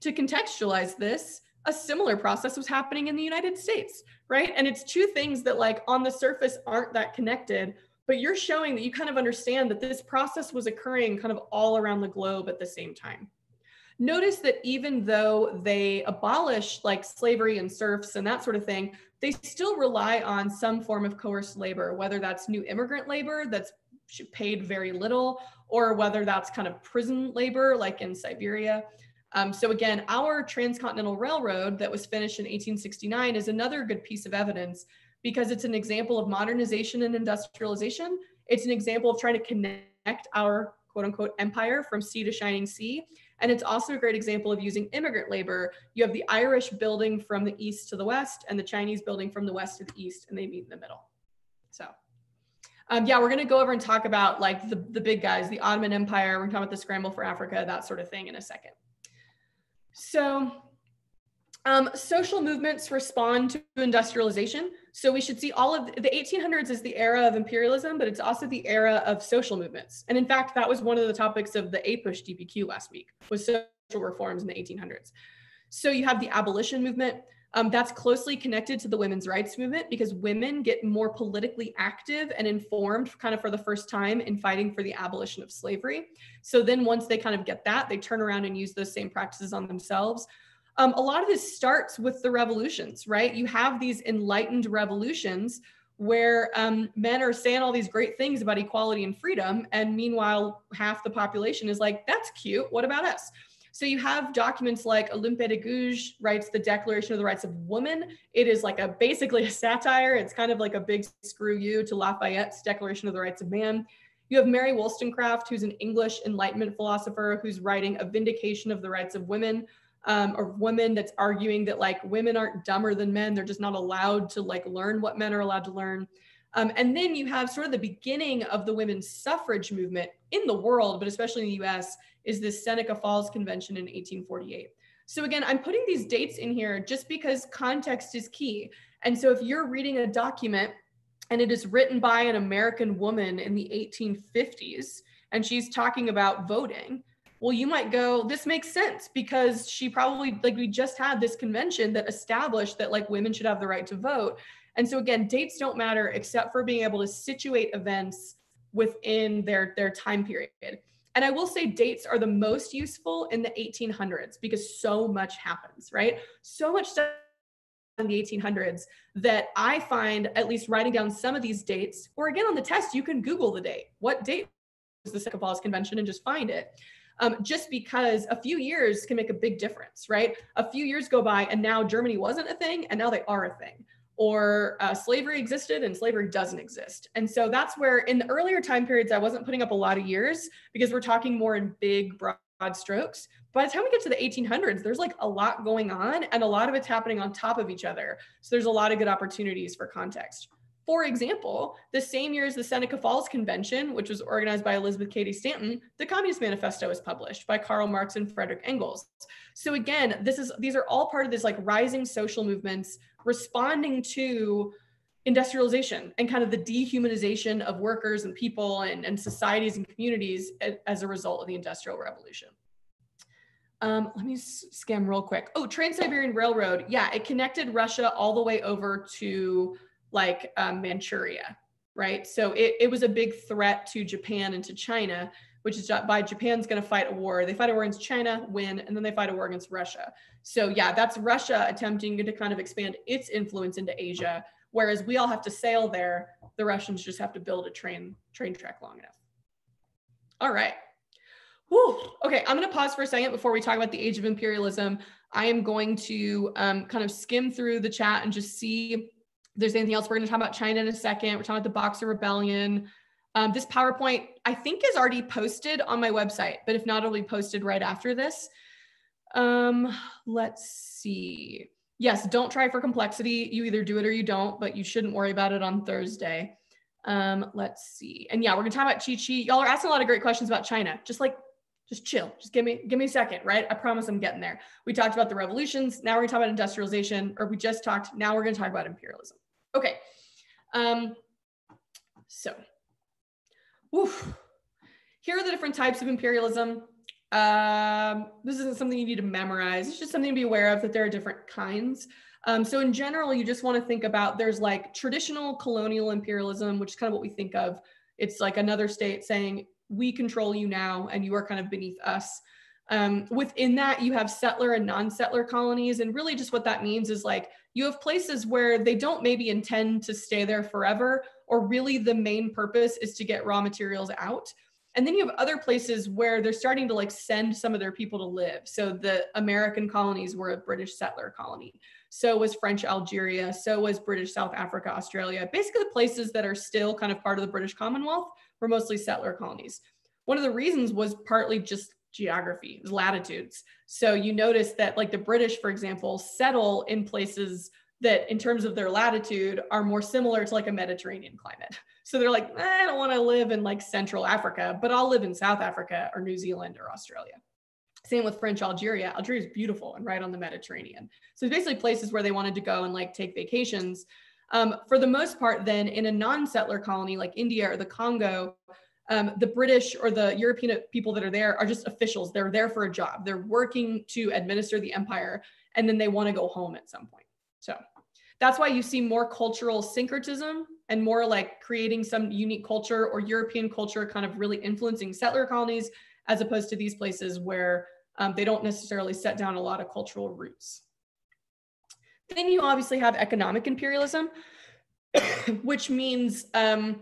to contextualize this, a similar process was happening in the United States, right? And it's two things that like on the surface aren't that connected, but you're showing that you kind of understand that this process was occurring kind of all around the globe at the same time notice that even though they abolish like slavery and serfs and that sort of thing, they still rely on some form of coerced labor, whether that's new immigrant labor that's paid very little, or whether that's kind of prison labor like in Siberia. Um, so again, our transcontinental railroad that was finished in 1869 is another good piece of evidence because it's an example of modernization and industrialization. It's an example of trying to connect our quote unquote empire from sea to shining sea and it's also a great example of using immigrant labor. You have the Irish building from the east to the west and the Chinese building from the west to the east, and they meet in the middle. So um, yeah, we're going to go over and talk about like the, the big guys, the Ottoman Empire. We're going to talk about the scramble for Africa, that sort of thing in a second. So um, social movements respond to industrialization. So we should see all of the, the 1800s is the era of imperialism, but it's also the era of social movements. And in fact, that was one of the topics of the APUSH DBQ last week was social reforms in the 1800s. So you have the abolition movement. Um, that's closely connected to the women's rights movement because women get more politically active and informed kind of for the first time in fighting for the abolition of slavery. So then once they kind of get that, they turn around and use those same practices on themselves um, a lot of this starts with the revolutions, right? You have these enlightened revolutions where um, men are saying all these great things about equality and freedom. And meanwhile, half the population is like, that's cute. What about us? So you have documents like Olympe de Gouges writes the Declaration of the Rights of Woman. It is like a basically a satire. It's kind of like a big screw you to Lafayette's Declaration of the Rights of Man. You have Mary Wollstonecraft, who's an English Enlightenment philosopher who's writing a vindication of the rights of women um, or women that's arguing that like women aren't dumber than men. They're just not allowed to like learn what men are allowed to learn. Um, and then you have sort of the beginning of the women's suffrage movement in the world but especially in the us is this seneca falls convention in 1848 so again i'm putting these dates in here just because context is key. And so if you're reading a document and it is written by an american woman in the 1850s and she's talking about voting well you might go this makes sense because she probably like we just had this convention that established that like women should have the right to vote. And so again dates don't matter except for being able to situate events within their their time period. And i will say dates are the most useful in the 1800s because so much happens right? So much stuff in the 1800s that i find at least writing down some of these dates or again on the test you can google the date. What date was the Seneca Falls Convention and just find it um, just because a few years can make a big difference, right? A few years go by and now Germany wasn't a thing and now they are a thing. or uh, slavery existed and slavery doesn't exist. And so that's where in the earlier time periods, I wasn't putting up a lot of years because we're talking more in big, broad strokes. By the time we get to the 1800s, there's like a lot going on and a lot of it's happening on top of each other. So there's a lot of good opportunities for context. For example, the same year as the Seneca Falls Convention, which was organized by Elizabeth Cady Stanton, the Communist Manifesto was published by Karl Marx and Frederick Engels. So again, this is these are all part of this like rising social movements responding to industrialization and kind of the dehumanization of workers and people and, and societies and communities as a result of the industrial revolution. Um, let me skim real quick. Oh, Trans-Siberian Railroad. Yeah, it connected Russia all the way over to like um, Manchuria, right? So it, it was a big threat to Japan and to China, which is by Japan's going to fight a war. They fight a war against China, win, and then they fight a war against Russia. So yeah, that's Russia attempting to kind of expand its influence into Asia, whereas we all have to sail there. The Russians just have to build a train train track long enough. All right. Whew. Okay, I'm going to pause for a second before we talk about the age of imperialism. I am going to um, kind of skim through the chat and just see there's anything else. We're going to talk about China in a second. We're talking about the Boxer Rebellion. Um, this PowerPoint, I think, is already posted on my website, but if not, it'll be posted right after this. Um, let's see. Yes, don't try for complexity. You either do it or you don't, but you shouldn't worry about it on Thursday. Um, let's see. And yeah, we're gonna talk about Chi Chi. Y'all are asking a lot of great questions about China. Just like, just chill. Just give me, give me a second, right? I promise I'm getting there. We talked about the revolutions. Now we're gonna talk about industrialization, or we just talked. Now we're gonna talk about imperialism. Okay. Um, so, woof. here are the different types of imperialism. Um, this isn't something you need to memorize. It's just something to be aware of that there are different kinds. Um, so in general, you just want to think about there's like traditional colonial imperialism, which is kind of what we think of. It's like another state saying, we control you now and you are kind of beneath us. Um, within that, you have settler and non settler colonies. And really, just what that means is like you have places where they don't maybe intend to stay there forever, or really the main purpose is to get raw materials out. And then you have other places where they're starting to like send some of their people to live. So the American colonies were a British settler colony. So was French Algeria. So was British South Africa, Australia. Basically, the places that are still kind of part of the British Commonwealth were mostly settler colonies. One of the reasons was partly just geography, latitudes. So you notice that, like the British, for example, settle in places that, in terms of their latitude, are more similar to like a Mediterranean climate. So they're like, eh, I don't want to live in like Central Africa, but I'll live in South Africa or New Zealand or Australia. Same with French Algeria. Algeria is beautiful and right on the Mediterranean. So basically places where they wanted to go and like take vacations. Um, for the most part, then in a non-settler colony like India or the Congo, um, the British or the European people that are there are just officials. They're there for a job. They're working to administer the empire, and then they want to go home at some point. So that's why you see more cultural syncretism and more like creating some unique culture or European culture kind of really influencing settler colonies, as opposed to these places where um, they don't necessarily set down a lot of cultural roots. Then you obviously have economic imperialism, which means um,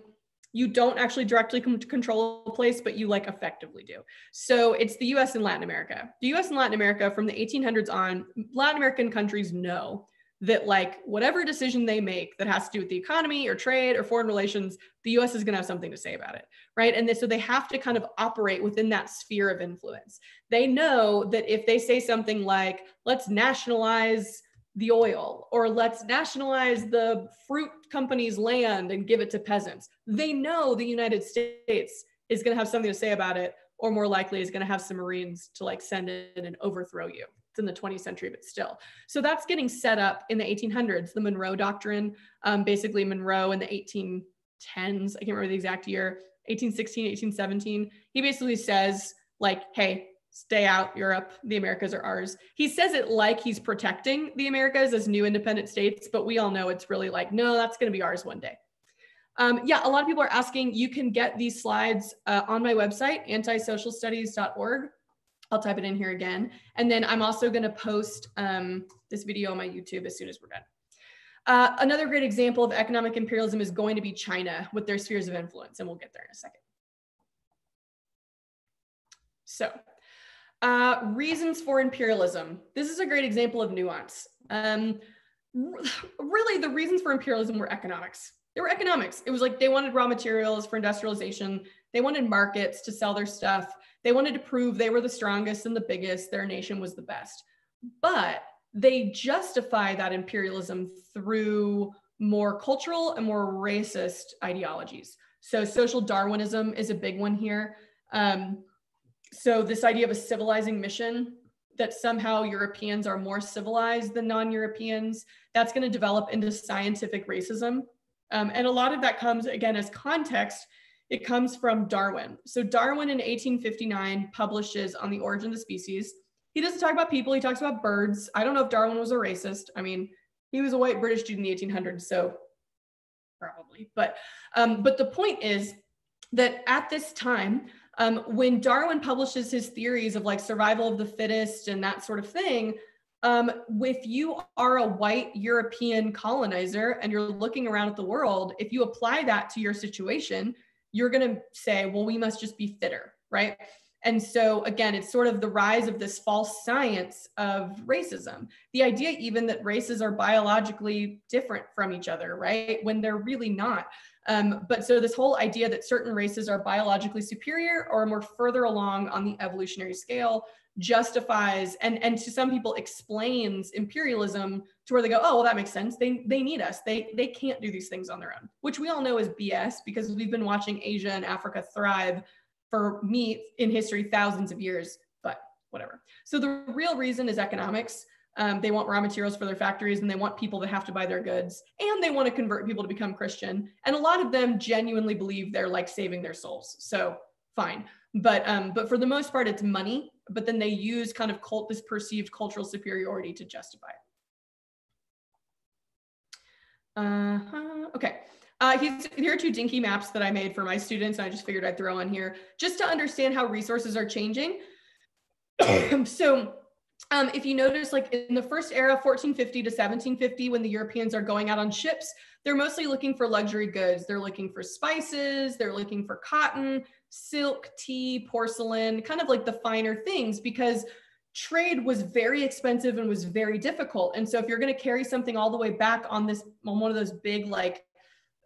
you don't actually directly control a place, but you like effectively do. So it's the US and Latin America. The US and Latin America from the 1800s on, Latin American countries know that like whatever decision they make that has to do with the economy or trade or foreign relations the us is going to have something to say about it right and so they have to kind of operate within that sphere of influence they know that if they say something like let's nationalize the oil or let's nationalize the fruit company's land and give it to peasants they know the united states is going to have something to say about it or more likely is going to have some marines to like send in and overthrow you it's in the 20th century, but still. So that's getting set up in the 1800s. The Monroe Doctrine, um, basically Monroe in the 1810s, I can't remember the exact year, 1816, 1817. He basically says, like, hey, stay out, Europe, the Americas are ours. He says it like he's protecting the Americas as new independent states, but we all know it's really like, no, that's going to be ours one day. Um, yeah, a lot of people are asking. You can get these slides uh, on my website, antisocialstudies.org. I'll type it in here again. And then I'm also going to post um, this video on my YouTube as soon as we're done. Uh, another great example of economic imperialism is going to be China with their spheres of influence, and we'll get there in a second. So, uh, reasons for imperialism. This is a great example of nuance. Um, really the reasons for imperialism were economics. They were economics. It was like they wanted raw materials for industrialization. They wanted markets to sell their stuff. They wanted to prove they were the strongest and the biggest. Their nation was the best. But they justify that imperialism through more cultural and more racist ideologies. So social Darwinism is a big one here. Um, so this idea of a civilizing mission that somehow Europeans are more civilized than non-Europeans, that's going to develop into scientific racism. Um, and a lot of that comes again as context. It comes from Darwin. So Darwin in 1859 publishes on the origin of the species. He doesn't talk about people, he talks about birds. I don't know if Darwin was a racist. I mean, he was a white British dude in the 1800s, so probably. But um, but the point is that at this time, um, when Darwin publishes his theories of like survival of the fittest and that sort of thing, um, if you are a white European colonizer and you're looking around at the world, if you apply that to your situation, you're going to say, well, we must just be fitter, right? And so, again, it's sort of the rise of this false science of racism. The idea, even that races are biologically different from each other, right? When they're really not. Um, but so, this whole idea that certain races are biologically superior or more further along on the evolutionary scale justifies and and to some people explains imperialism to where they go oh well that makes sense they they need us they they can't do these things on their own which we all know is bs because we've been watching asia and africa thrive for me in history thousands of years, but whatever. So the real reason is economics. Um, they want raw materials for their factories and they want people to have to buy their goods and they want to convert people to become Christian. And a lot of them genuinely believe they're like saving their souls. So fine. But um, but for the most part, it's money. But then they use kind of cult this perceived cultural superiority to justify it. Uh-huh. Okay. Uh, here are two dinky maps that I made for my students. And I just figured I'd throw on here just to understand how resources are changing. so um, if you notice, like in the first era, 1450 to 1750, when the Europeans are going out on ships, they're mostly looking for luxury goods. They're looking for spices, they're looking for cotton, silk, tea, porcelain, kind of like the finer things because trade was very expensive and was very difficult. And so if you're going to carry something all the way back on this on one of those big like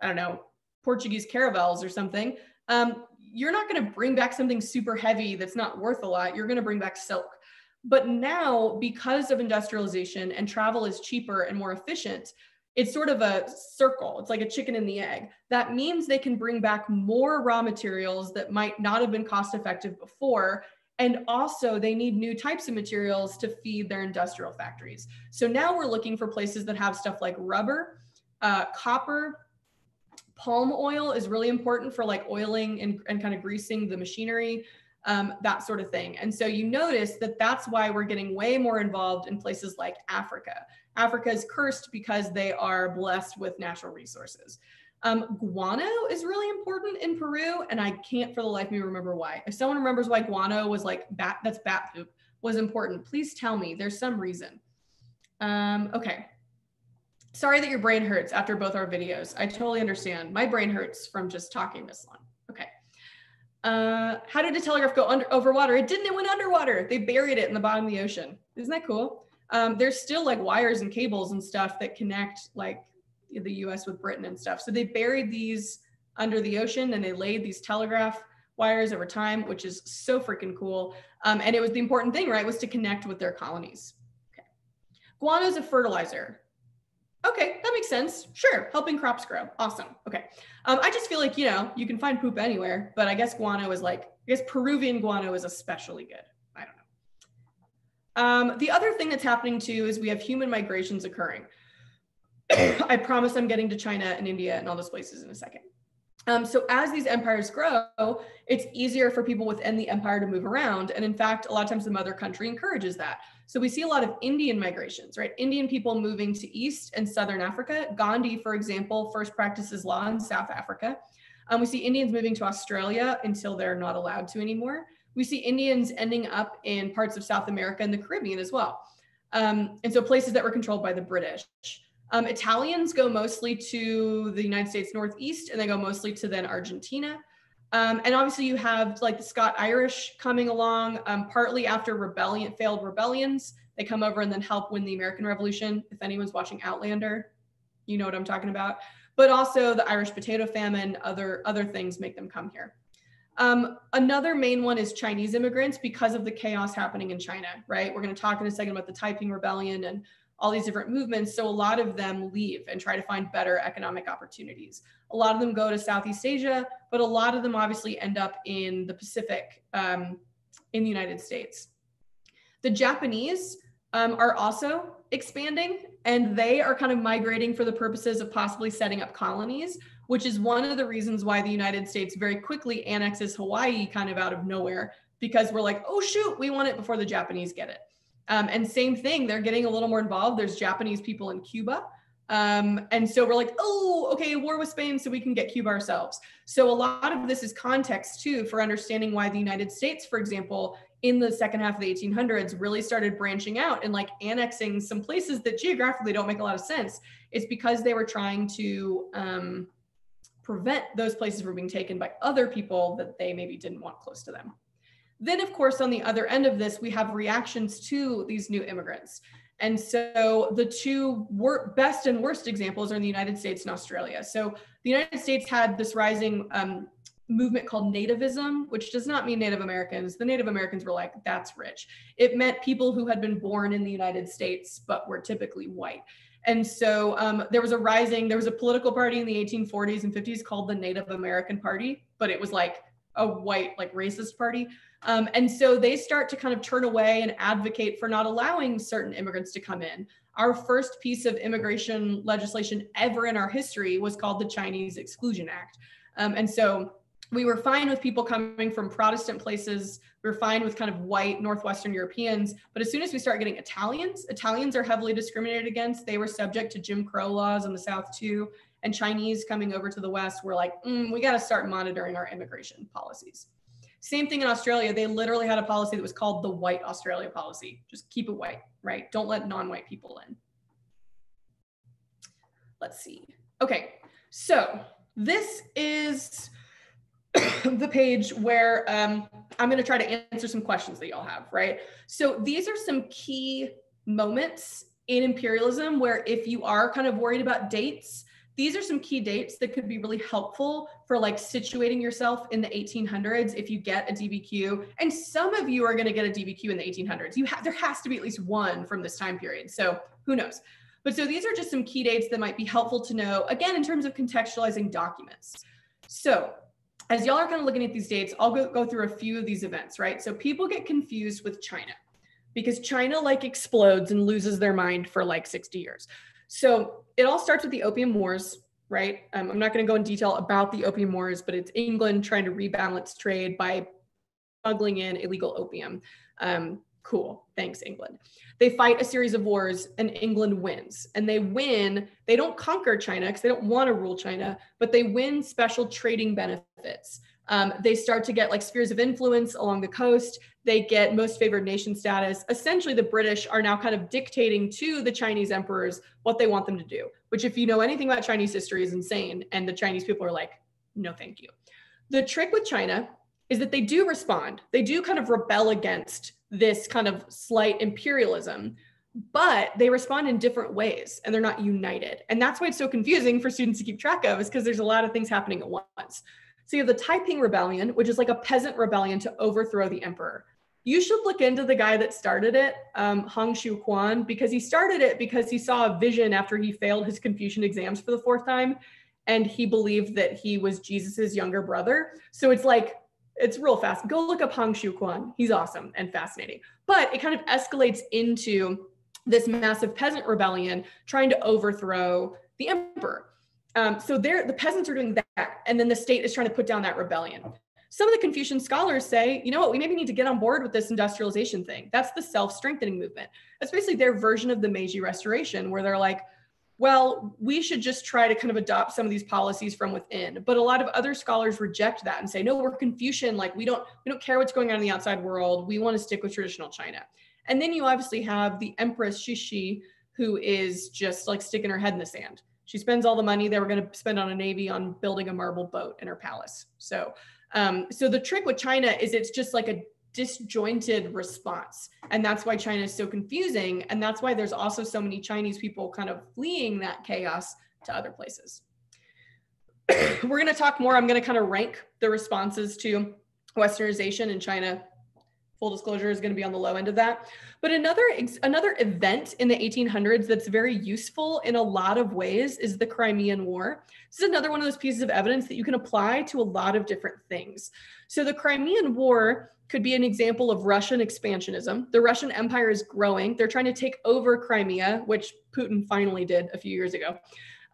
I don't know, Portuguese caravels or something, um, you're not going to bring back something super heavy that's not worth a lot. You're going to bring back silk. But now, because of industrialization and travel is cheaper and more efficient, it's sort of a circle. It's like a chicken and the egg. That means they can bring back more raw materials that might not have been cost effective before. And also, they need new types of materials to feed their industrial factories. So now we're looking for places that have stuff like rubber, uh, copper, palm oil is really important for like oiling and, and kind of greasing the machinery um, that sort of thing. And so you notice that that's why we're getting way more involved in places like africa. Africa is cursed because they are blessed with natural resources. Um, guano is really important in peru and i can't for the life of me remember why. If someone remembers why guano was like bat that's bat poop was important please tell me. There's some reason. Um, okay. Sorry that your brain hurts after both our videos. I totally understand. My brain hurts from just talking this long. Uh, how did a telegraph go under over water? It didn't. It went underwater. They buried it in the bottom of the ocean. Isn't that cool? Um, there's still like wires and cables and stuff that connect like the U.S. with Britain and stuff. So they buried these under the ocean and they laid these telegraph wires over time, which is so freaking cool. Um, and it was the important thing, right? Was to connect with their colonies. Okay. Guano is a fertilizer. Okay, that makes sense. Sure, helping crops grow. Awesome. Okay. Um, I just feel like, you know, you can find poop anywhere, but I guess guano is like, I guess Peruvian guano is especially good. I don't know. Um, the other thing that's happening too is we have human migrations occurring. I promise I'm getting to China and India and all those places in a second. Um, so as these empires grow, it's easier for people within the empire to move around. And in fact, a lot of times the mother country encourages that. So we see a lot of Indian migrations, right? Indian people moving to East and Southern Africa. Gandhi, for example, first practices law in South Africa. Um, we see Indians moving to Australia until they're not allowed to anymore. We see Indians ending up in parts of South America and the Caribbean as well. Um, and so places that were controlled by the British. Um, Italians go mostly to the United States Northeast and they go mostly to then Argentina. Um, and obviously you have like the Scott Irish coming along, um, partly after rebellion, failed rebellions. They come over and then help win the American Revolution. If anyone's watching Outlander, you know what I'm talking about. But also the Irish potato famine, other, other things make them come here. Um, another main one is Chinese immigrants because of the chaos happening in China, right? We're going to talk in a second about the Taiping Rebellion and all these different movements. So a lot of them leave and try to find better economic opportunities. A lot of them go to Southeast Asia, but a lot of them obviously end up in the Pacific um, in the United States. The Japanese um, are also expanding and they are kind of migrating for the purposes of possibly setting up colonies, which is one of the reasons why the United States very quickly annexes Hawaii kind of out of nowhere because we're like, oh, shoot, we want it before the Japanese get it. Um, and same thing, they're getting a little more involved. There's Japanese people in Cuba. Um, and so we're like, oh, okay, war with Spain, so we can get Cuba ourselves. So a lot of this is context too for understanding why the United States, for example, in the second half of the 1800s, really started branching out and like annexing some places that geographically don't make a lot of sense. It's because they were trying to um, prevent those places from being taken by other people that they maybe didn't want close to them. Then, of course, on the other end of this, we have reactions to these new immigrants. And so the two wor- best and worst examples are in the United States and Australia. So the United States had this rising um, movement called nativism, which does not mean Native Americans. The Native Americans were like, that's rich. It meant people who had been born in the United States, but were typically white. And so um, there was a rising, there was a political party in the 1840s and 50s called the Native American Party, but it was like a white, like racist party. Um, and so they start to kind of turn away and advocate for not allowing certain immigrants to come in. Our first piece of immigration legislation ever in our history was called the Chinese Exclusion Act. Um, and so we were fine with people coming from Protestant places. We were fine with kind of white Northwestern Europeans. But as soon as we start getting Italians, Italians are heavily discriminated against. They were subject to Jim Crow laws in the South too. And Chinese coming over to the West were like, mm, we got to start monitoring our immigration policies. Same thing in Australia. They literally had a policy that was called the white Australia policy. Just keep it white, right? Don't let non-white people in. Let's see. Okay, so this is the page where um, I'm going to try to answer some questions that y'all have, right? So these are some key moments in imperialism where if you are kind of worried about dates, these are some key dates that could be really helpful for like situating yourself in the 1800s if you get a DBQ. And some of you are going to get a DBQ in the 1800s. You have there has to be at least one from this time period. So who knows? But so these are just some key dates that might be helpful to know again in terms of contextualizing documents. So as y'all are kind of looking at these dates, I'll go, go through a few of these events, right? So people get confused with China because China like explodes and loses their mind for like 60 years. So it all starts with the Opium Wars, right? Um, I'm not going to go in detail about the Opium Wars, but it's England trying to rebalance trade by smuggling in illegal opium. Um, cool. Thanks, England. They fight a series of wars and England wins. And they win, they don't conquer China because they don't want to rule China, but they win special trading benefits. Um, they start to get like spheres of influence along the coast they get most favored nation status. Essentially, the British are now kind of dictating to the Chinese emperors what they want them to do, which, if you know anything about Chinese history, is insane. And the Chinese people are like, no, thank you. The trick with China is that they do respond, they do kind of rebel against this kind of slight imperialism, but they respond in different ways and they're not united. And that's why it's so confusing for students to keep track of, is because there's a lot of things happening at once. So you have the Taiping Rebellion, which is like a peasant rebellion to overthrow the emperor. You should look into the guy that started it, um, Hong Xiu Quan, because he started it because he saw a vision after he failed his Confucian exams for the fourth time. And he believed that he was Jesus's younger brother. So it's like, it's real fast. Go look up Hong Xiu Quan. He's awesome and fascinating. But it kind of escalates into this massive peasant rebellion trying to overthrow the emperor. Um, so there, the peasants are doing that, and then the state is trying to put down that rebellion. Some of the Confucian scholars say, you know what, we maybe need to get on board with this industrialization thing. That's the self-strengthening movement. That's basically their version of the Meiji Restoration, where they're like, well, we should just try to kind of adopt some of these policies from within. But a lot of other scholars reject that and say, no, we're Confucian. Like we don't, we don't care what's going on in the outside world. We want to stick with traditional China. And then you obviously have the Empress Cixi, who is just like sticking her head in the sand she spends all the money they were going to spend on a navy on building a marble boat in her palace. So Um, so the trick with China is it's just like a disjointed response. And that's why China is so confusing. And that's why there's also so many Chinese people kind of fleeing that chaos to other places. We're going to talk more. I'm going to kind of rank the responses to westernization in China. Full disclosure is going to be on the low end of that. But another another event in the 1800s that's very useful in a lot of ways is the Crimean War. This is another one of those pieces of evidence that you can apply to a lot of different things. So the Crimean War could be an example of Russian expansionism. The Russian Empire is growing. They're trying to take over Crimea, which Putin finally did a few years ago.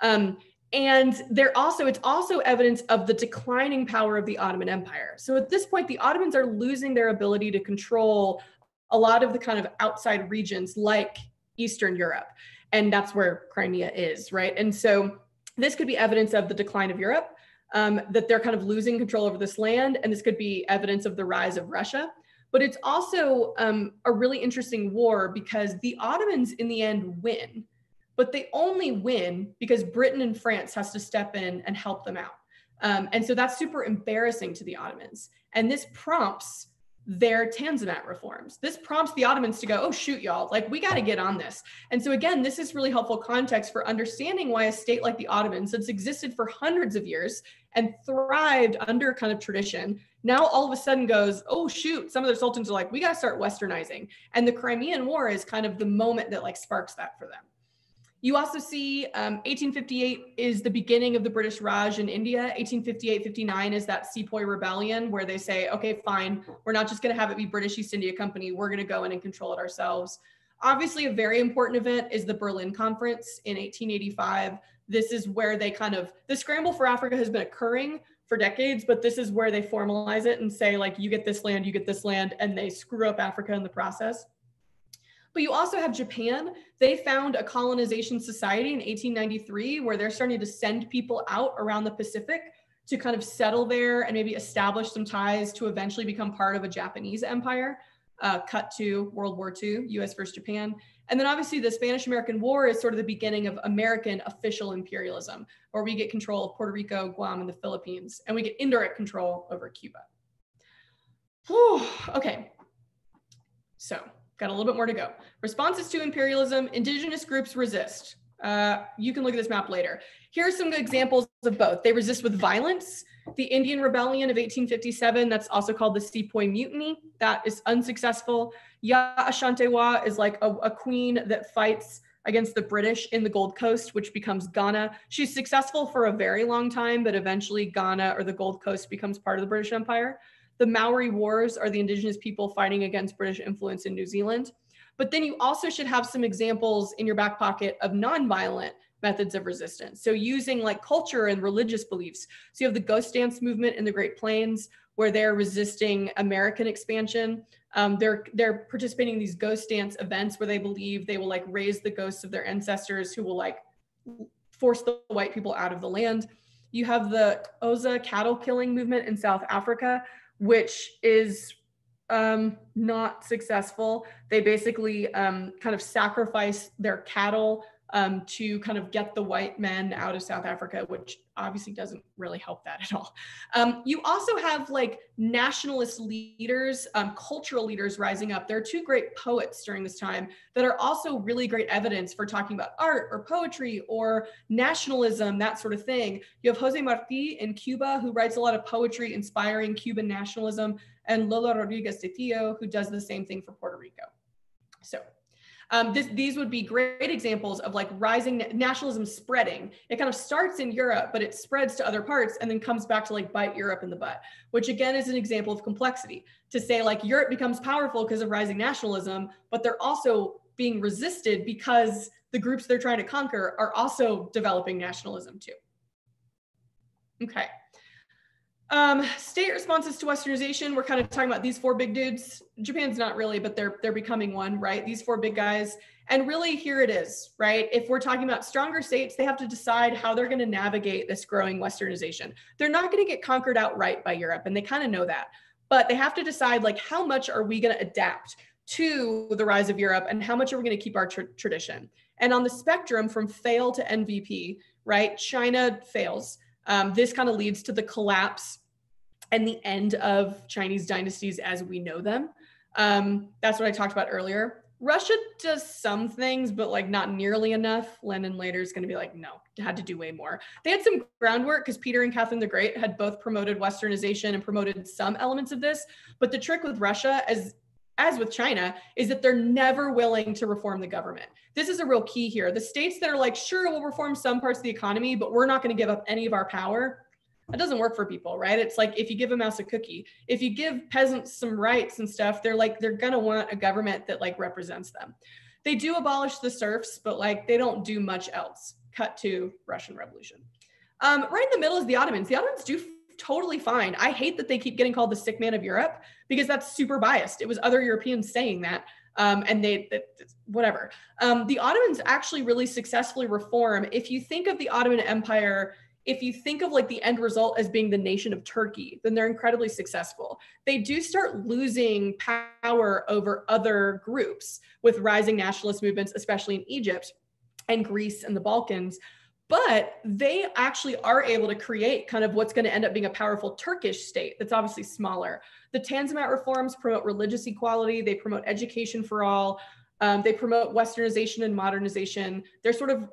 Um, and they're also it's also evidence of the declining power of the Ottoman Empire. So at this point, the Ottomans are losing their ability to control a lot of the kind of outside regions like Eastern Europe, and that's where Crimea is, right? And so this could be evidence of the decline of Europe um, that they're kind of losing control over this land. And this could be evidence of the rise of Russia. But it's also um, a really interesting war because the Ottomans in the end win, but they only win because Britain and France has to step in and help them out. Um, and so that's super embarrassing to the Ottomans. And this prompts their Tanzimat reforms. This prompts the Ottomans to go, oh, shoot, y'all, like we got to get on this. And so, again, this is really helpful context for understanding why a state like the Ottomans, that's existed for hundreds of years and thrived under kind of tradition, now all of a sudden goes, oh, shoot, some of the sultans are like, we got to start westernizing. And the Crimean War is kind of the moment that like sparks that for them. You also see um, 1858 is the beginning of the British Raj in India. 1858-59 is that Sepoy Rebellion where they say, okay, fine, we're not just going to have it be British East India Company. We're going to go in and control it ourselves. Obviously, a very important event is the Berlin Conference in 1885. This is where they kind of, the scramble for Africa has been occurring for decades, but this is where they formalize it and say, like, you get this land, you get this land, and they screw up Africa in the process. But you also have Japan. They found a colonization society in 1893 where they're starting to send people out around the Pacific to kind of settle there and maybe establish some ties to eventually become part of a Japanese empire. Uh, cut to World War II, US versus Japan. And then obviously the Spanish American War is sort of the beginning of American official imperialism, where we get control of Puerto Rico, Guam, and the Philippines, and we get indirect control over Cuba. Whew, okay, so Got a little bit more to go. Responses to imperialism, indigenous groups resist. Uh, you can look at this map later. Here are some examples of both. They resist with violence. The Indian Rebellion of 1857, that's also called the Sepoy Mutiny, that is unsuccessful. Yaa Asantewaa is like a, a queen that fights against the British in the Gold Coast, which becomes Ghana. She's successful for a very long time, but eventually Ghana or the Gold Coast becomes part of the British Empire. The Maori Wars are the indigenous people fighting against British influence in New Zealand. But then you also should have some examples in your back pocket of nonviolent methods of resistance. So using like culture and religious beliefs. So you have the ghost dance movement in the Great Plains where they're resisting American expansion. Um, they're they're participating in these ghost dance events where they believe they will like raise the ghosts of their ancestors who will like force the white people out of the land. You have the Xhosa cattle killing movement in South Africa, which is um, not successful. They basically um, kind of sacrifice their cattle um, to kind of get the white men out of South Africa, which obviously doesn't really help that at all. Um, you also have like nationalist leaders, um, cultural leaders rising up. There are two great poets during this time that are also really great evidence for talking about art or poetry or nationalism, that sort of thing. You have Jose Marti in Cuba, who writes a lot of poetry inspiring Cuban nationalism, and Lola Rodriguez de Tio, who does the same thing for Puerto Rico. So um, this, these would be great examples of like rising nationalism spreading. It kind of starts in Europe, but it spreads to other parts and then comes back to like bite Europe in the butt, which again is an example of complexity to say like Europe becomes powerful because of rising nationalism, but they're also being resisted because the groups they're trying to conquer are also developing nationalism too. Okay. Um, state responses to westernization, we're kind of talking about these four big dudes. Japan's not really, but they're they're becoming one, right? These four big guys. And really here it is, right? If we're talking about stronger states, they have to decide how they're going to navigate this growing westernization. They're not going to get conquered outright by Europe, and they kind of know that. But they have to decide like how much are we going to adapt to the rise of Europe and how much are we going to keep our tra tradition? And on the spectrum from fail to MVP, right? China fails um, this kind of leads to the collapse and the end of Chinese dynasties as we know them. Um, that's what I talked about earlier. Russia does some things, but like not nearly enough. Lenin later is going to be like, no, had to do way more. They had some groundwork because Peter and Catherine the Great had both promoted Westernization and promoted some elements of this. But the trick with Russia, as as with China, is that they're never willing to reform the government. This is a real key here. The states that are like, sure, we'll reform some parts of the economy, but we're not going to give up any of our power that doesn't work for people, right? It's like if you give a mouse a cookie, if you give peasants some rights and stuff, they're like, they're gonna want a government that like represents them. They do abolish the serfs, but like they don't do much else. Cut to Russian Revolution. Um, right in the middle is the Ottomans. The Ottomans do totally fine. I hate that they keep getting called the sick man of Europe because that's super biased. It was other Europeans saying that. Um, and they, they whatever. Um, the Ottomans actually really successfully reform. If you think of the Ottoman Empire if you think of like the end result as being the nation of Turkey, then they're incredibly successful. They do start losing power over other groups with rising nationalist movements, especially in Egypt and Greece and the Balkans. But they actually are able to create kind of what's going to end up being a powerful Turkish state that's obviously smaller. The Tanzimat reforms promote religious equality, they promote education for all, um, they promote westernization and modernization. They're sort of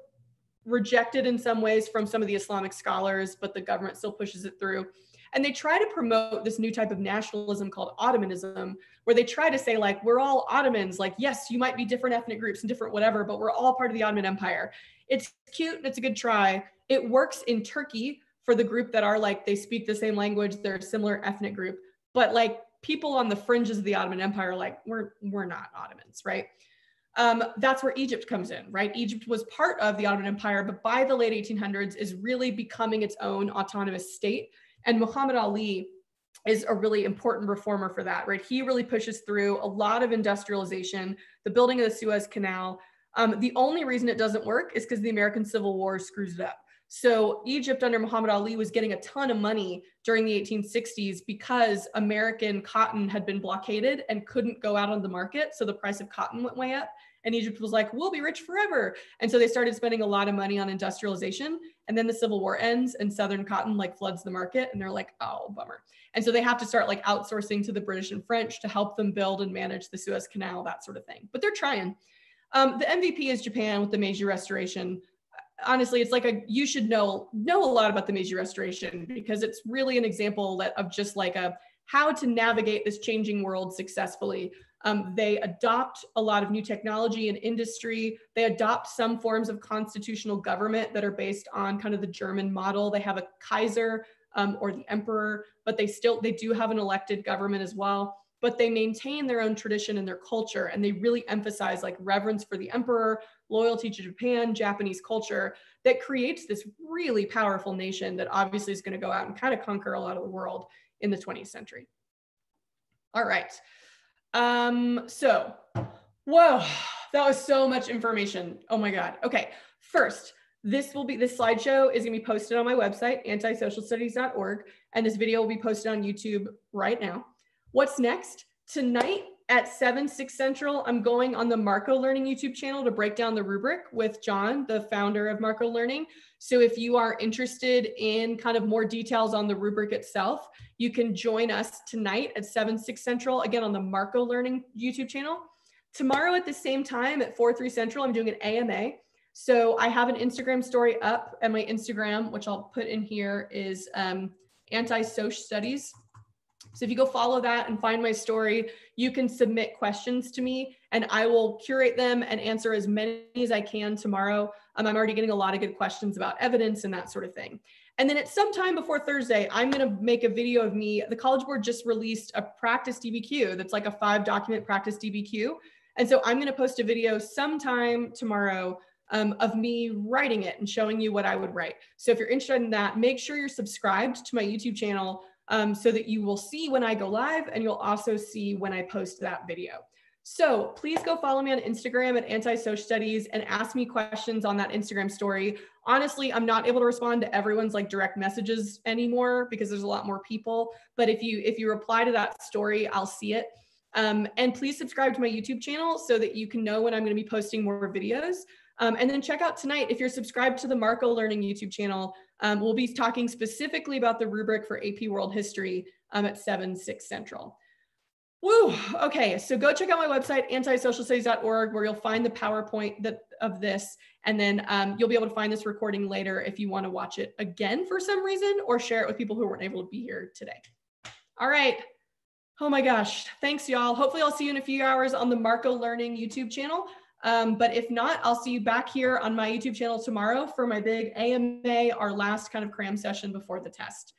rejected in some ways from some of the Islamic scholars, but the government still pushes it through. And they try to promote this new type of nationalism called Ottomanism, where they try to say, like, we're all Ottomans. Like, yes, you might be different ethnic groups and different whatever, but we're all part of the Ottoman Empire. It's cute and it's a good try. It works in Turkey for the group that are like, they speak the same language, they're a similar ethnic group. But like people on the fringes of the Ottoman Empire, like, we're, we're not Ottomans, right? um, that's where Egypt comes in, right? Egypt was part of the Ottoman Empire, but by the late 1800s is really becoming its own autonomous state. And Muhammad Ali is a really important reformer for that, right? He really pushes through a lot of industrialization, the building of the Suez Canal. Um, the only reason it doesn't work is because the American Civil War screws it up. So Egypt under Muhammad Ali was getting a ton of money during the 1860s because American cotton had been blockaded and couldn't go out on the market. So the price of cotton went way up. And Egypt was like, we'll be rich forever. And so they started spending a lot of money on industrialization. And then the Civil War ends and Southern cotton like floods the market. And they're like, oh, bummer. And so they have to start like outsourcing to the British and French to help them build and manage the Suez Canal, that sort of thing. But they're trying. Um, the MVP is Japan with the Meiji Restoration honestly it's like a you should know know a lot about the Meiji Restoration because it's really an example that, of just like a how to navigate this changing world successfully. Um, they adopt a lot of new technology and industry. They adopt some forms of constitutional government that are based on kind of the German model. They have a Kaiser um, or the emperor, but they still they do have an elected government as well but they maintain their own tradition and their culture and they really emphasize like reverence for the emperor loyalty to japan japanese culture that creates this really powerful nation that obviously is going to go out and kind of conquer a lot of the world in the 20th century all right um so whoa that was so much information. Oh my god. Okay first this will be this slideshow is going to be posted on my website antisocialstudies.org and this video will be posted on youtube right now. What's next? Tonight at 7, 6 Central, I'm going on the Marco Learning YouTube channel to break down the rubric with John, the founder of Marco Learning. So if you are interested in kind of more details on the rubric itself, you can join us tonight at 7, 6 Central, again on the Marco Learning YouTube channel. Tomorrow at the same time at 4, 3 Central, I'm doing an AMA. So I have an Instagram story up and my Instagram, which I'll put in here is um, anti-social studies so if you go follow that and find my story, you can submit questions to me and I will curate them and answer as many as I can tomorrow. Um, I'm already getting a lot of good questions about evidence and that sort of thing. And then at some time before Thursday, I'm going to make a video of me. The College Board just released a practice DBQ that's like a five document practice DBQ. And so I'm going to post a video sometime tomorrow um, of me writing it and showing you what I would write. So if you're interested in that, make sure you're subscribed to my YouTube channel um, so that you will see when I go live and you'll also see when I post that video. So please go follow me on Instagram at Anti-Social Studies and ask me questions on that Instagram story. Honestly, I'm not able to respond to everyone's like direct messages anymore because there's a lot more people. But if you if you reply to that story, I'll see it. Um, and please subscribe to my YouTube channel so that you can know when I'm going to be posting more videos. Um, and then check out tonight if you're subscribed to the Marco Learning YouTube channel. Um, we'll be talking specifically about the rubric for AP World History um, at 7, 6 Central. Woo, okay, so go check out my website, antisocialstudies.org, where you'll find the PowerPoint that, of this, and then um, you'll be able to find this recording later if you wanna watch it again for some reason, or share it with people who weren't able to be here today. All right, oh my gosh, thanks y'all. Hopefully I'll see you in a few hours on the Marco Learning YouTube channel. Um, but if not, I'll see you back here on my YouTube channel tomorrow for my big AMA, our last kind of cram session before the test.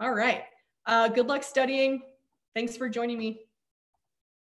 All right, uh, good luck studying. Thanks for joining me.